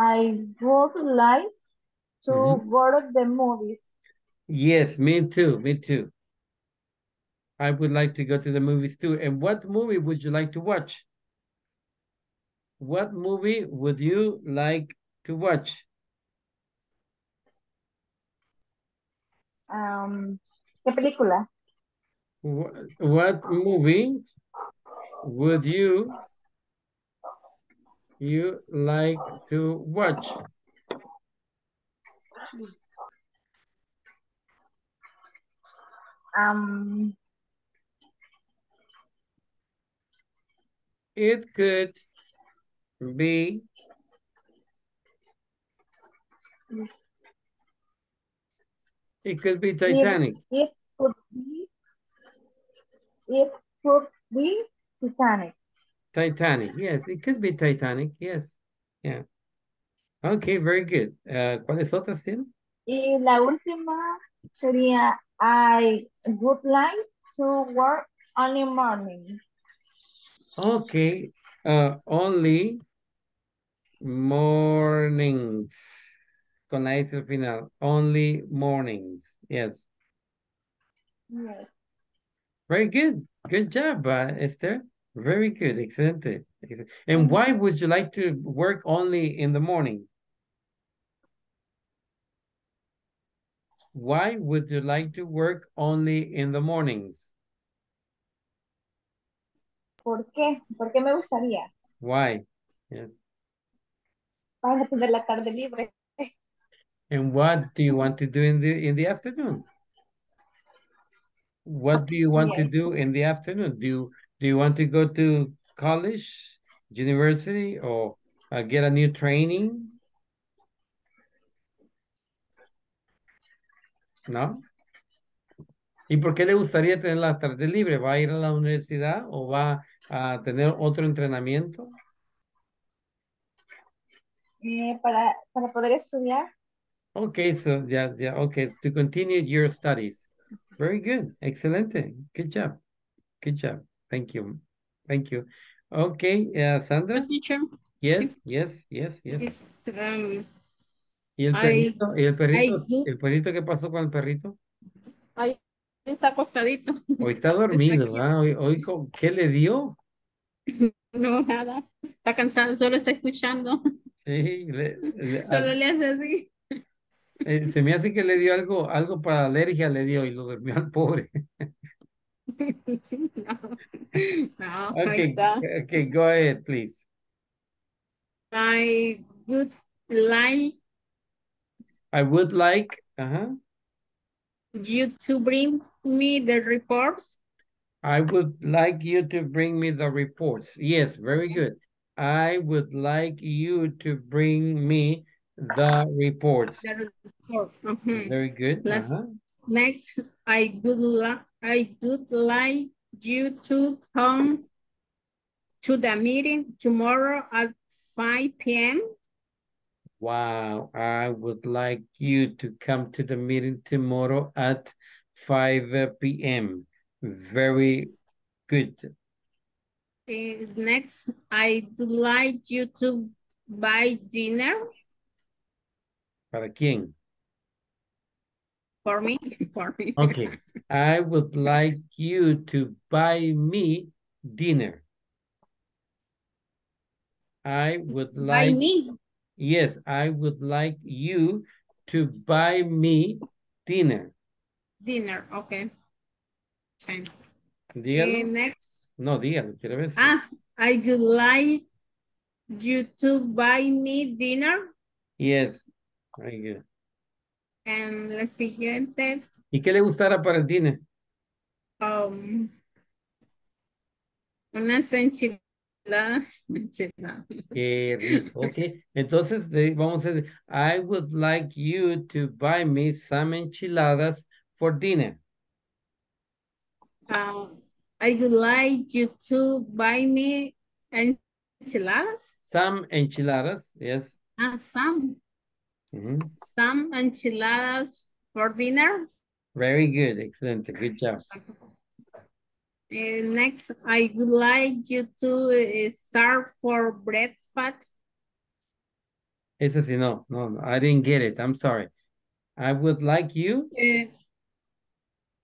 I would like to go to the movies. Yes, me too, me too. I would like to go to the movies too. And what movie would you like to watch? What movie would you like to watch? Um, ¿qué película? Wh- What movie would you you like to watch? Um, It could be it could be Titanic. It, it could be. It could be Titanic. Titanic. Yes, it could be Titanic. Yes. Yeah. Okay, very good. Uh, ¿cuáles otras tienen? Y la última sería I would like to work only morning. Okay. Uh, only mornings. Con la S al final. Only mornings. Yes. Yes. Very good. Good job, uh, Esther. Very good. Excellent. And why would you like to work only in the morning? Why would you like to work only in the mornings? ¿Por qué? ¿Por qué me gustaría? Why? Yeah. Para tener la tarde libre. And what do you want to do in the in the afternoon? What do you want to do in the afternoon? Do you do you want to go to college, university, or uh, get a new training? ¿No? ¿Y por qué le gustaría tener la tarde libre? ¿Va a ir a la universidad o va a tener otro entrenamiento? Eh, para, para poder estudiar. Okay, so yeah, yeah, okay, to continue your studies. Very good, excelente, good job, good job, thank you, thank you. Okay, uh, Sandra, Teacher, yes, yes, yes, yes. is, um, ¿Y el I- perrito? ¿Y el perrito? ¿El perrito qué pasó con el perrito? ahí está acostadito. Hoy está dormido, aquí. ¿ah? Hoy, hoy, ¿qué le dio? No, nada. Está cansado, solo está escuchando. Sí, le- le- Solo le hace así. eh, se me hace que le dio algo, algo para alergia, le dio y lo durmió al pobre. No, no, Okay, okay, go ahead, please. I would like I would like, uh-huh. you to bring me the reports. I would like you to bring me the reports. Yes, very good. I would like you to bring me the reports. The report. Mhm. Very good. Last- uh-huh. Next, I would like I would like you to come to the meeting tomorrow at 5 p.m. Wow, I would like you to come to the meeting tomorrow at 5 p.m. Very good. Uh, next, I would like you to buy dinner ¿Para quién? For me. For me. Okay. I would like you to buy me dinner. I would like... Buy me. Yes, I would like you to buy me dinner. Dinner, okay. Dígalo. Next. No, dígalo, quiero ver. Ah, I would like you to buy me dinner. Yes. Very good. And la siguiente, ¿Y qué le gustará para el dinner? um, unas enchiladas. enchiladas. Qué rico. Ok. Entonces, vamos a decir, I would like you to buy me some enchiladas for dinner. Uh, I would like you to buy me enchiladas. Some enchiladas. Yes. Ah, some, Mhm. some enchiladas for dinner. Very good. Excellent. Good job. Uh, next, I would like you to uh, serve for breakfast. Ese sí, no, no, no, I didn't get it. I'm sorry. I would like you. Uh,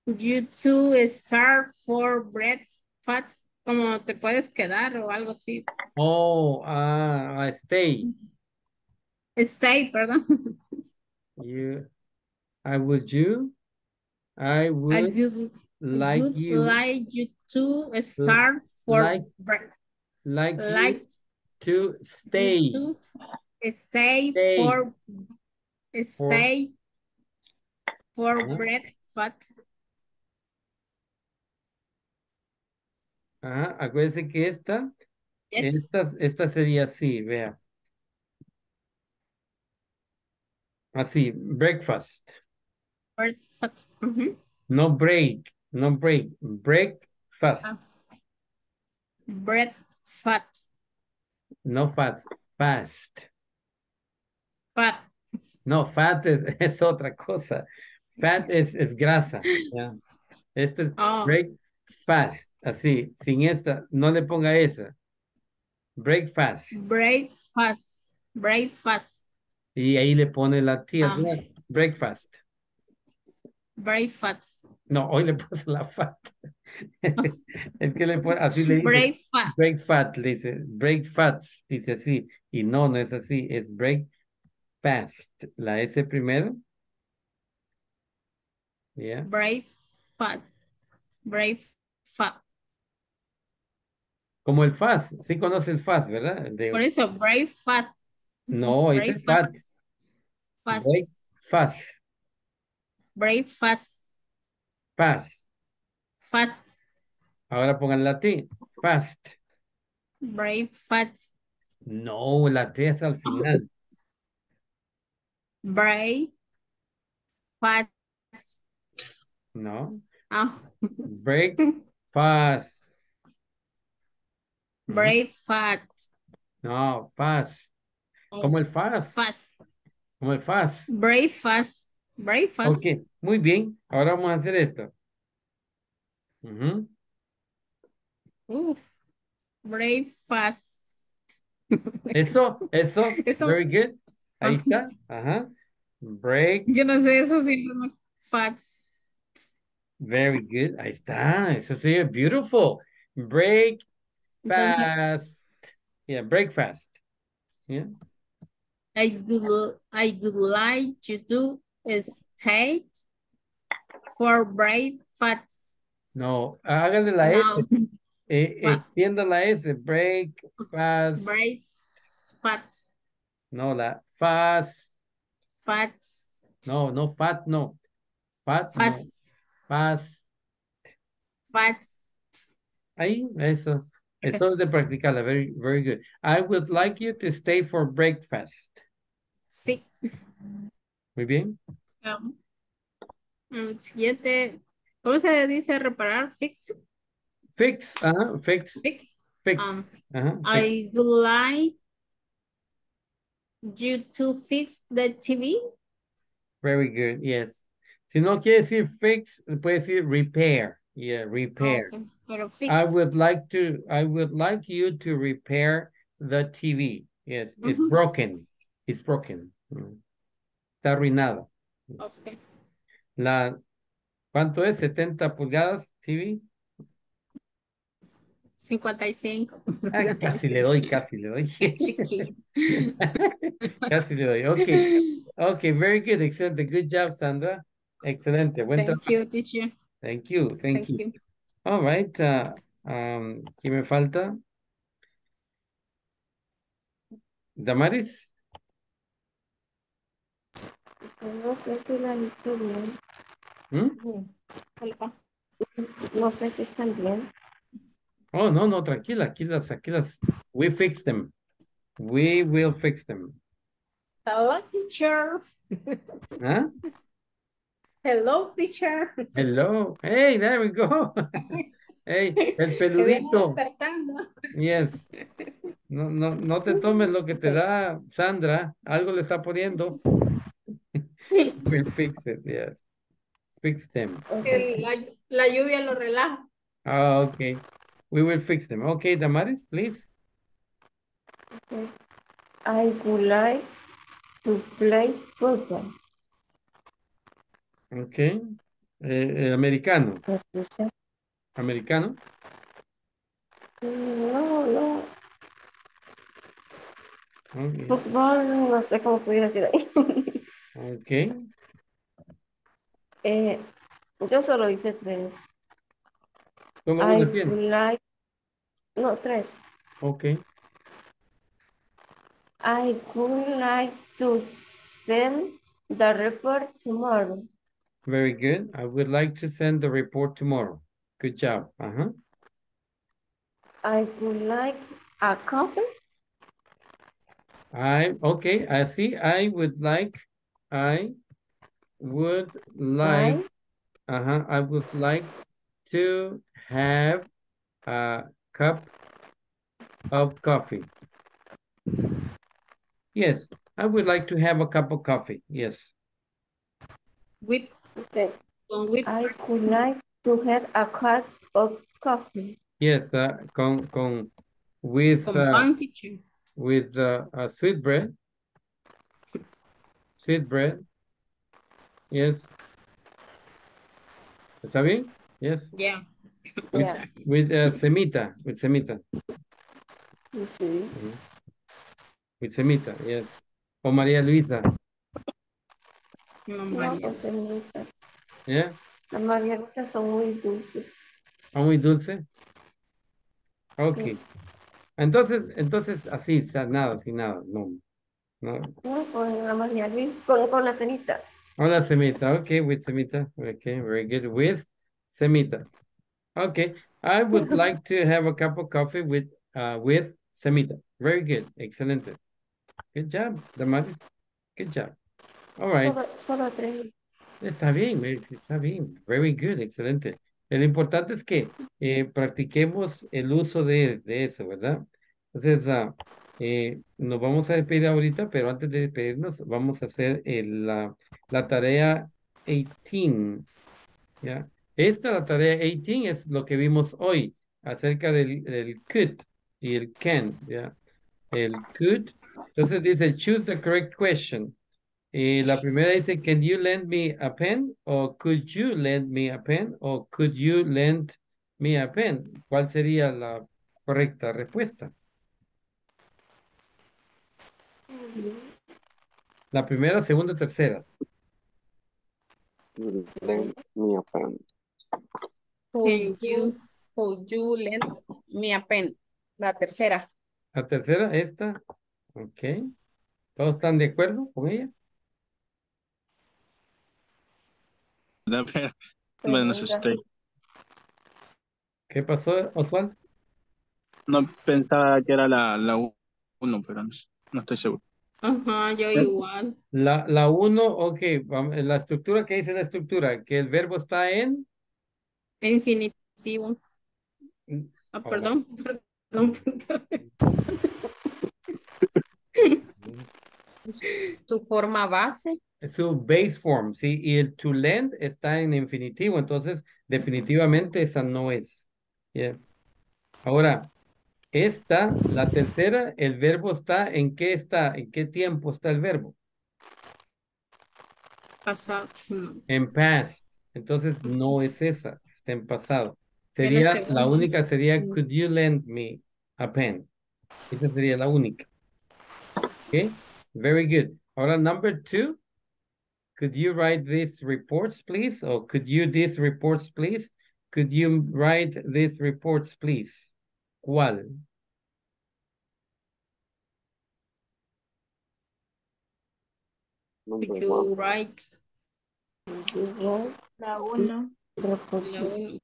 you to start for breakfast. Como te puedes quedar o algo así. Oh, uh, stay. Stay, perdón. You. I would you. I I would like would you. like you to start for like like like to stay. to stay, Stay. for stay for Ajá. breakfast. Ajá, acuérdense que esta, Yes. esta, esta sería así, vea. Así, breakfast. Breakfast. ujú. No break, no break, breakfast. Ah. Breakfast. No fat, fast. Fat. No, fat es, es otra cosa. Fat es, es grasa. ¿ya? Esto es Oh. break fast. Así, sin esta, no le ponga esa. Break fast. Breakfast. Breakfast. Y ahí le pone la Ah. tierra. Breakfast. Breakfast. No, hoy le puse la fat. es que le pone, así le dice. Breakfast. Break fat, le dice. Break fats, dice así. Y no, no es así. Es break fast. La S primero. ¿Ya? Breakfast. Breakfast. Como el fast. Sí conoce el fast, ¿verdad? De- Por eso, breakfast. no, dice fat. Fast. Break fast. Breakfast. Fast. Fast. Ahora pongan la T. Fast. Breakfast. No, la T hasta al final. Break. Fast. No. Ah, Break fast. Ujú. breakfast. No, fast. Oh, Como el fast. Fast. El fast. Breakfast. Breakfast. Ok, muy bien. Ahora vamos a hacer esto. Ujú. Uf. Breakfast. Eso, eso. Eso. Very good. Ahí está. Ajá. Break. Yo no sé eso me fast. Very good. Ahí está. Eso sí, beautiful. Break Entonces, fast. Yeah, break fast. Yeah. I would, I would like you to stay for breakfast. No, hágale la S. No, Eh, Fa- extienda la S. Break fast. breakfast. No, la fast. Fast. No, no fat, no. Fat, no. Fast. Fast. Fast. Ahí, eso. Eso es de practicarla. Very, very good. I would like you to stay for breakfast. Sí. Muy bien. Um, el siguiente. ¿Cómo se dice reparar? Fix. Fix, ajá, fix, Fix. fix. Um, Ajá, fix. I would like you to fix the TV. Very good, yes. Si no quiere decir fix, puede decir repair. Yeah, repair. Okay, Pero fix. I would like to, I would like you to repair the TV. Yes, it's broken. It's broken. Está arruinado. Okay. La, ¿cuánto es? 70 pulgadas TV. 55. Ah, casi le doy, casi le doy. Casi le doy. Okay. Okay, very good. Excelente. Good job, Sandra. Excelente. Buen Thank trabajo. you, teacher. Thank you. Thank Thank you. you. All right. Uh, um, ¿Quién me falta? Damaris. No sé si la hice bien. ¿Mm? No sé si están bien. Oh, no, no, tranquila. Aquí las, aquí las. We fix them. We will fix them. Hello, teacher. ¿Ah? Hello, teacher. Hello. Hey, there we go. hey, el peludito. Yes. No, no, no te tomes lo que te da Sandra. Algo le está poniendo. We'll fix it, yes. Fix them. Que La, la lluvia lo relaja. Ah, okay. We will fix them. Okay, Damaris, please. Okay. I would like to play football. Okay. Eh, eh, americano. Escucha. Americano. No, no. Okay. Fútbol, no sé cómo pudiera decir ahí. Okay. Eh, yo solo hice tres. ¿Cómo I lo tienes? would like, no, tres. Okay. I would like to send the report tomorrow. Very good. I would like to send the report tomorrow. Good job. Uh-huh. I would like a coffee. I, okay, I see. I would like, I would like, uh-huh, I would like to have a cup of coffee. Yes, I would like to have a cup of coffee. Yes. Whip, Okay. con. I would like to have a cup of coffee. Yes, uh, con, con, with, Con uh, with uh, uh, sweet bread. Sweet bread. Yes. ¿Está bien? Yes. Yeah. With, Yeah. with uh, semita, with semita, see. with semita, yes. O María Luisa, No, No, María. señorita. ¿ya? Las María Luisa son muy dulces. ¿Ah, muy dulce? Ok. Entonces, entonces, así, nada, sin nada, no. No. No, con la María con, con la cenita. Hola, semita, okay, with semita, okay, very good, with semita. Okay, I would like to have a cup of coffee with, uh, with semita. Very good, excelente. Good job, Damaris. Good job. All right. Solo, solo tres. Está bien, está bien. Very good, excelente. Lo importante es que eh, practiquemos el uso de, de eso, ¿verdad? Entonces, ah, eh, nos vamos a despedir ahorita, pero antes de despedirnos, vamos a hacer el, la, la tarea 18. ¿Ya? Esta, la tarea 18, es lo que vimos hoy acerca del, del could y el can. El could. Entonces dice, choose the correct question. Y la primera dice, can you lend me a pen? O could you lend me a pen? O could you lend me a pen? ¿Cuál sería la correcta respuesta? La primera, segunda, tercera. Lend me a pen. You, could you lend me a pen? La tercera. La tercera, esta. Ok. ¿Todos están de acuerdo con ella? Bueno, no sé si estoy- ¿Qué pasó, Oswald? No pensaba que era la, la uno, pero no, no estoy seguro. Ajá, yo igual. La, la uno, ok. La estructura, ¿qué dice la estructura? Que el verbo está en... Infinitivo. Ah, Oh, perdón. Perdón. Su forma base. Su base form, sí, y el to lend está en infinitivo, entonces definitivamente esa no es. Yeah. Ahora, esta, la tercera, el verbo está, ¿en qué está? ¿En qué tiempo está el verbo? Pasado. En past, entonces no es esa, está en pasado. Sería, la única sería, could you lend me a pen? Esa sería la única. Okay, very good. Ahora, number two. Could you write these reports, please? Or could you these reports, please? Could you write these reports, please? ¿Cuál? Number Could you one. write La uno. la uno?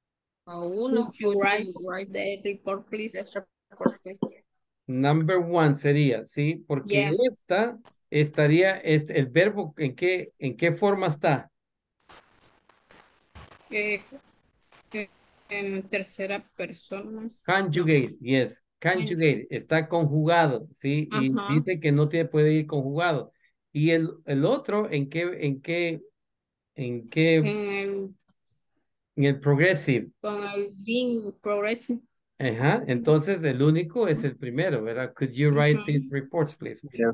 Uno. You write write the report, please? this report, please? Number one sería, ¿sí? Porque Yeah. esta estaría, es el verbo, ¿en qué, en qué forma está? Eh, eh, en tercera persona. Conjugate, yes. Conjugate, está conjugado, ¿sí? Y Ajá. dice que no tiene, puede ir conjugado. Y el, el otro, ¿en qué, en qué, en qué, En el, en el progressive? con el being progressive. Ajá, entonces el único es el primero, ¿verdad? Could you write Ujú. these reports, please? Yeah.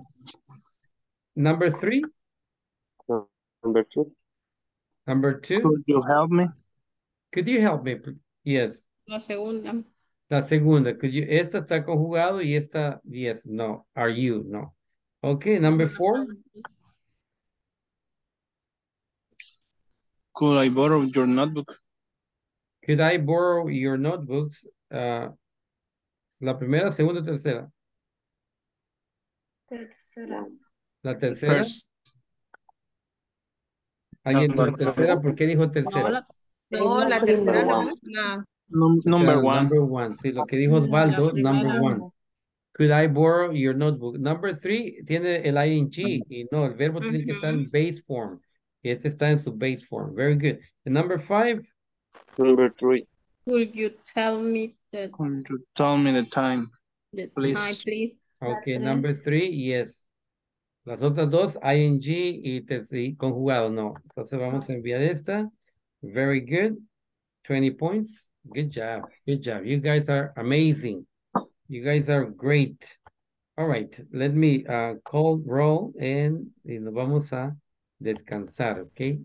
Number three, Number two. number two, Could you help me? could you help me? Yes. La segunda. La segunda, could you, esta está conjugado y esta, yes, no, are you, no. Okay, number four, Could I borrow your notebook? could I borrow your notebooks? Ah, la primera, segunda, tercera. Tercera. La tercera, First. alguien dijo Number tercera, ¿por qué dijo No, tercera? la, no, la tercera no. La, number one. Number one, sí, lo que dijo La Osvaldo, number one. Could I borrow your notebook? Number three tiene el ing y no, el verbo tiene que estar en base form. Y este está en su base form. Very good. And number five, Number three. Could you tell me the, Could you tell me the time? the time, Please. please? Okay, tres. number three, yes. Las otras dos, ing y, te- y conjugado, no. Entonces vamos a enviar esta. Very good. 20 points. Good job. Good job. You guys are amazing. You guys are great. All right, let me uh, call roll and y nos vamos a descansar, okay?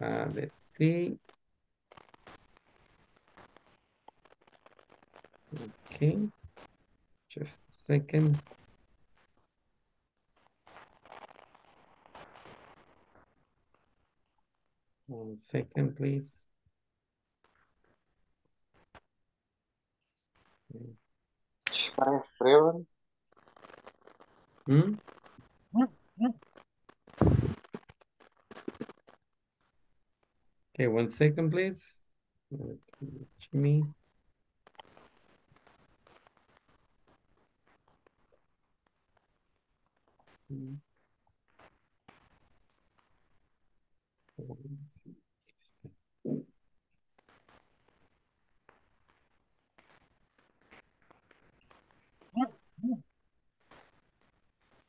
Uh, let's see. Okay, just a second. One second, please. Forever. Hmm? Okay, one second, please. Okay, Jimmy. Hmm.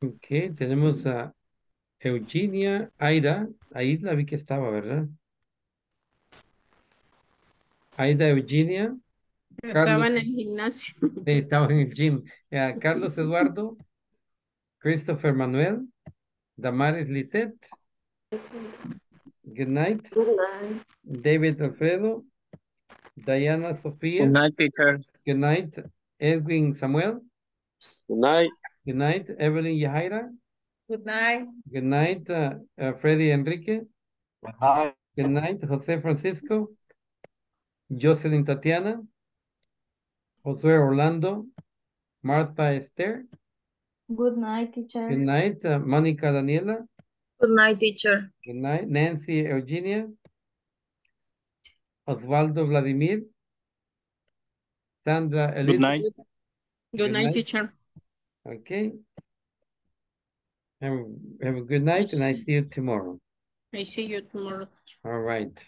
Ok, tenemos a Eugenia, Aida, ahí la vi que estaba, ¿verdad? Aida Eugenia, Estaba en el gimnasio. estaba en el gym. Eh, Carlos Eduardo, Christopher Manuel, Damaris Lisette, good night, Good night. David Alfredo, Diana Sofía, Good night, teacher. good night, Edwin Samuel, Good night. Good night, Evelyn Yahaira, good night. good night, uh, uh, Freddy Enrique, good night, José Francisco, Jocelyn Tatiana, Josué Orlando, Martha Esther, Good night, teacher. good night, uh, Mónica Daniela, Good night, teacher. good night, Nancy Eugenia, Osvaldo Vladimir, Sandra Elizabeth. Good night. Elizabeth, Good night, teacher. Okay. Have, have a good night and I see you tomorrow. I see you tomorrow. All right.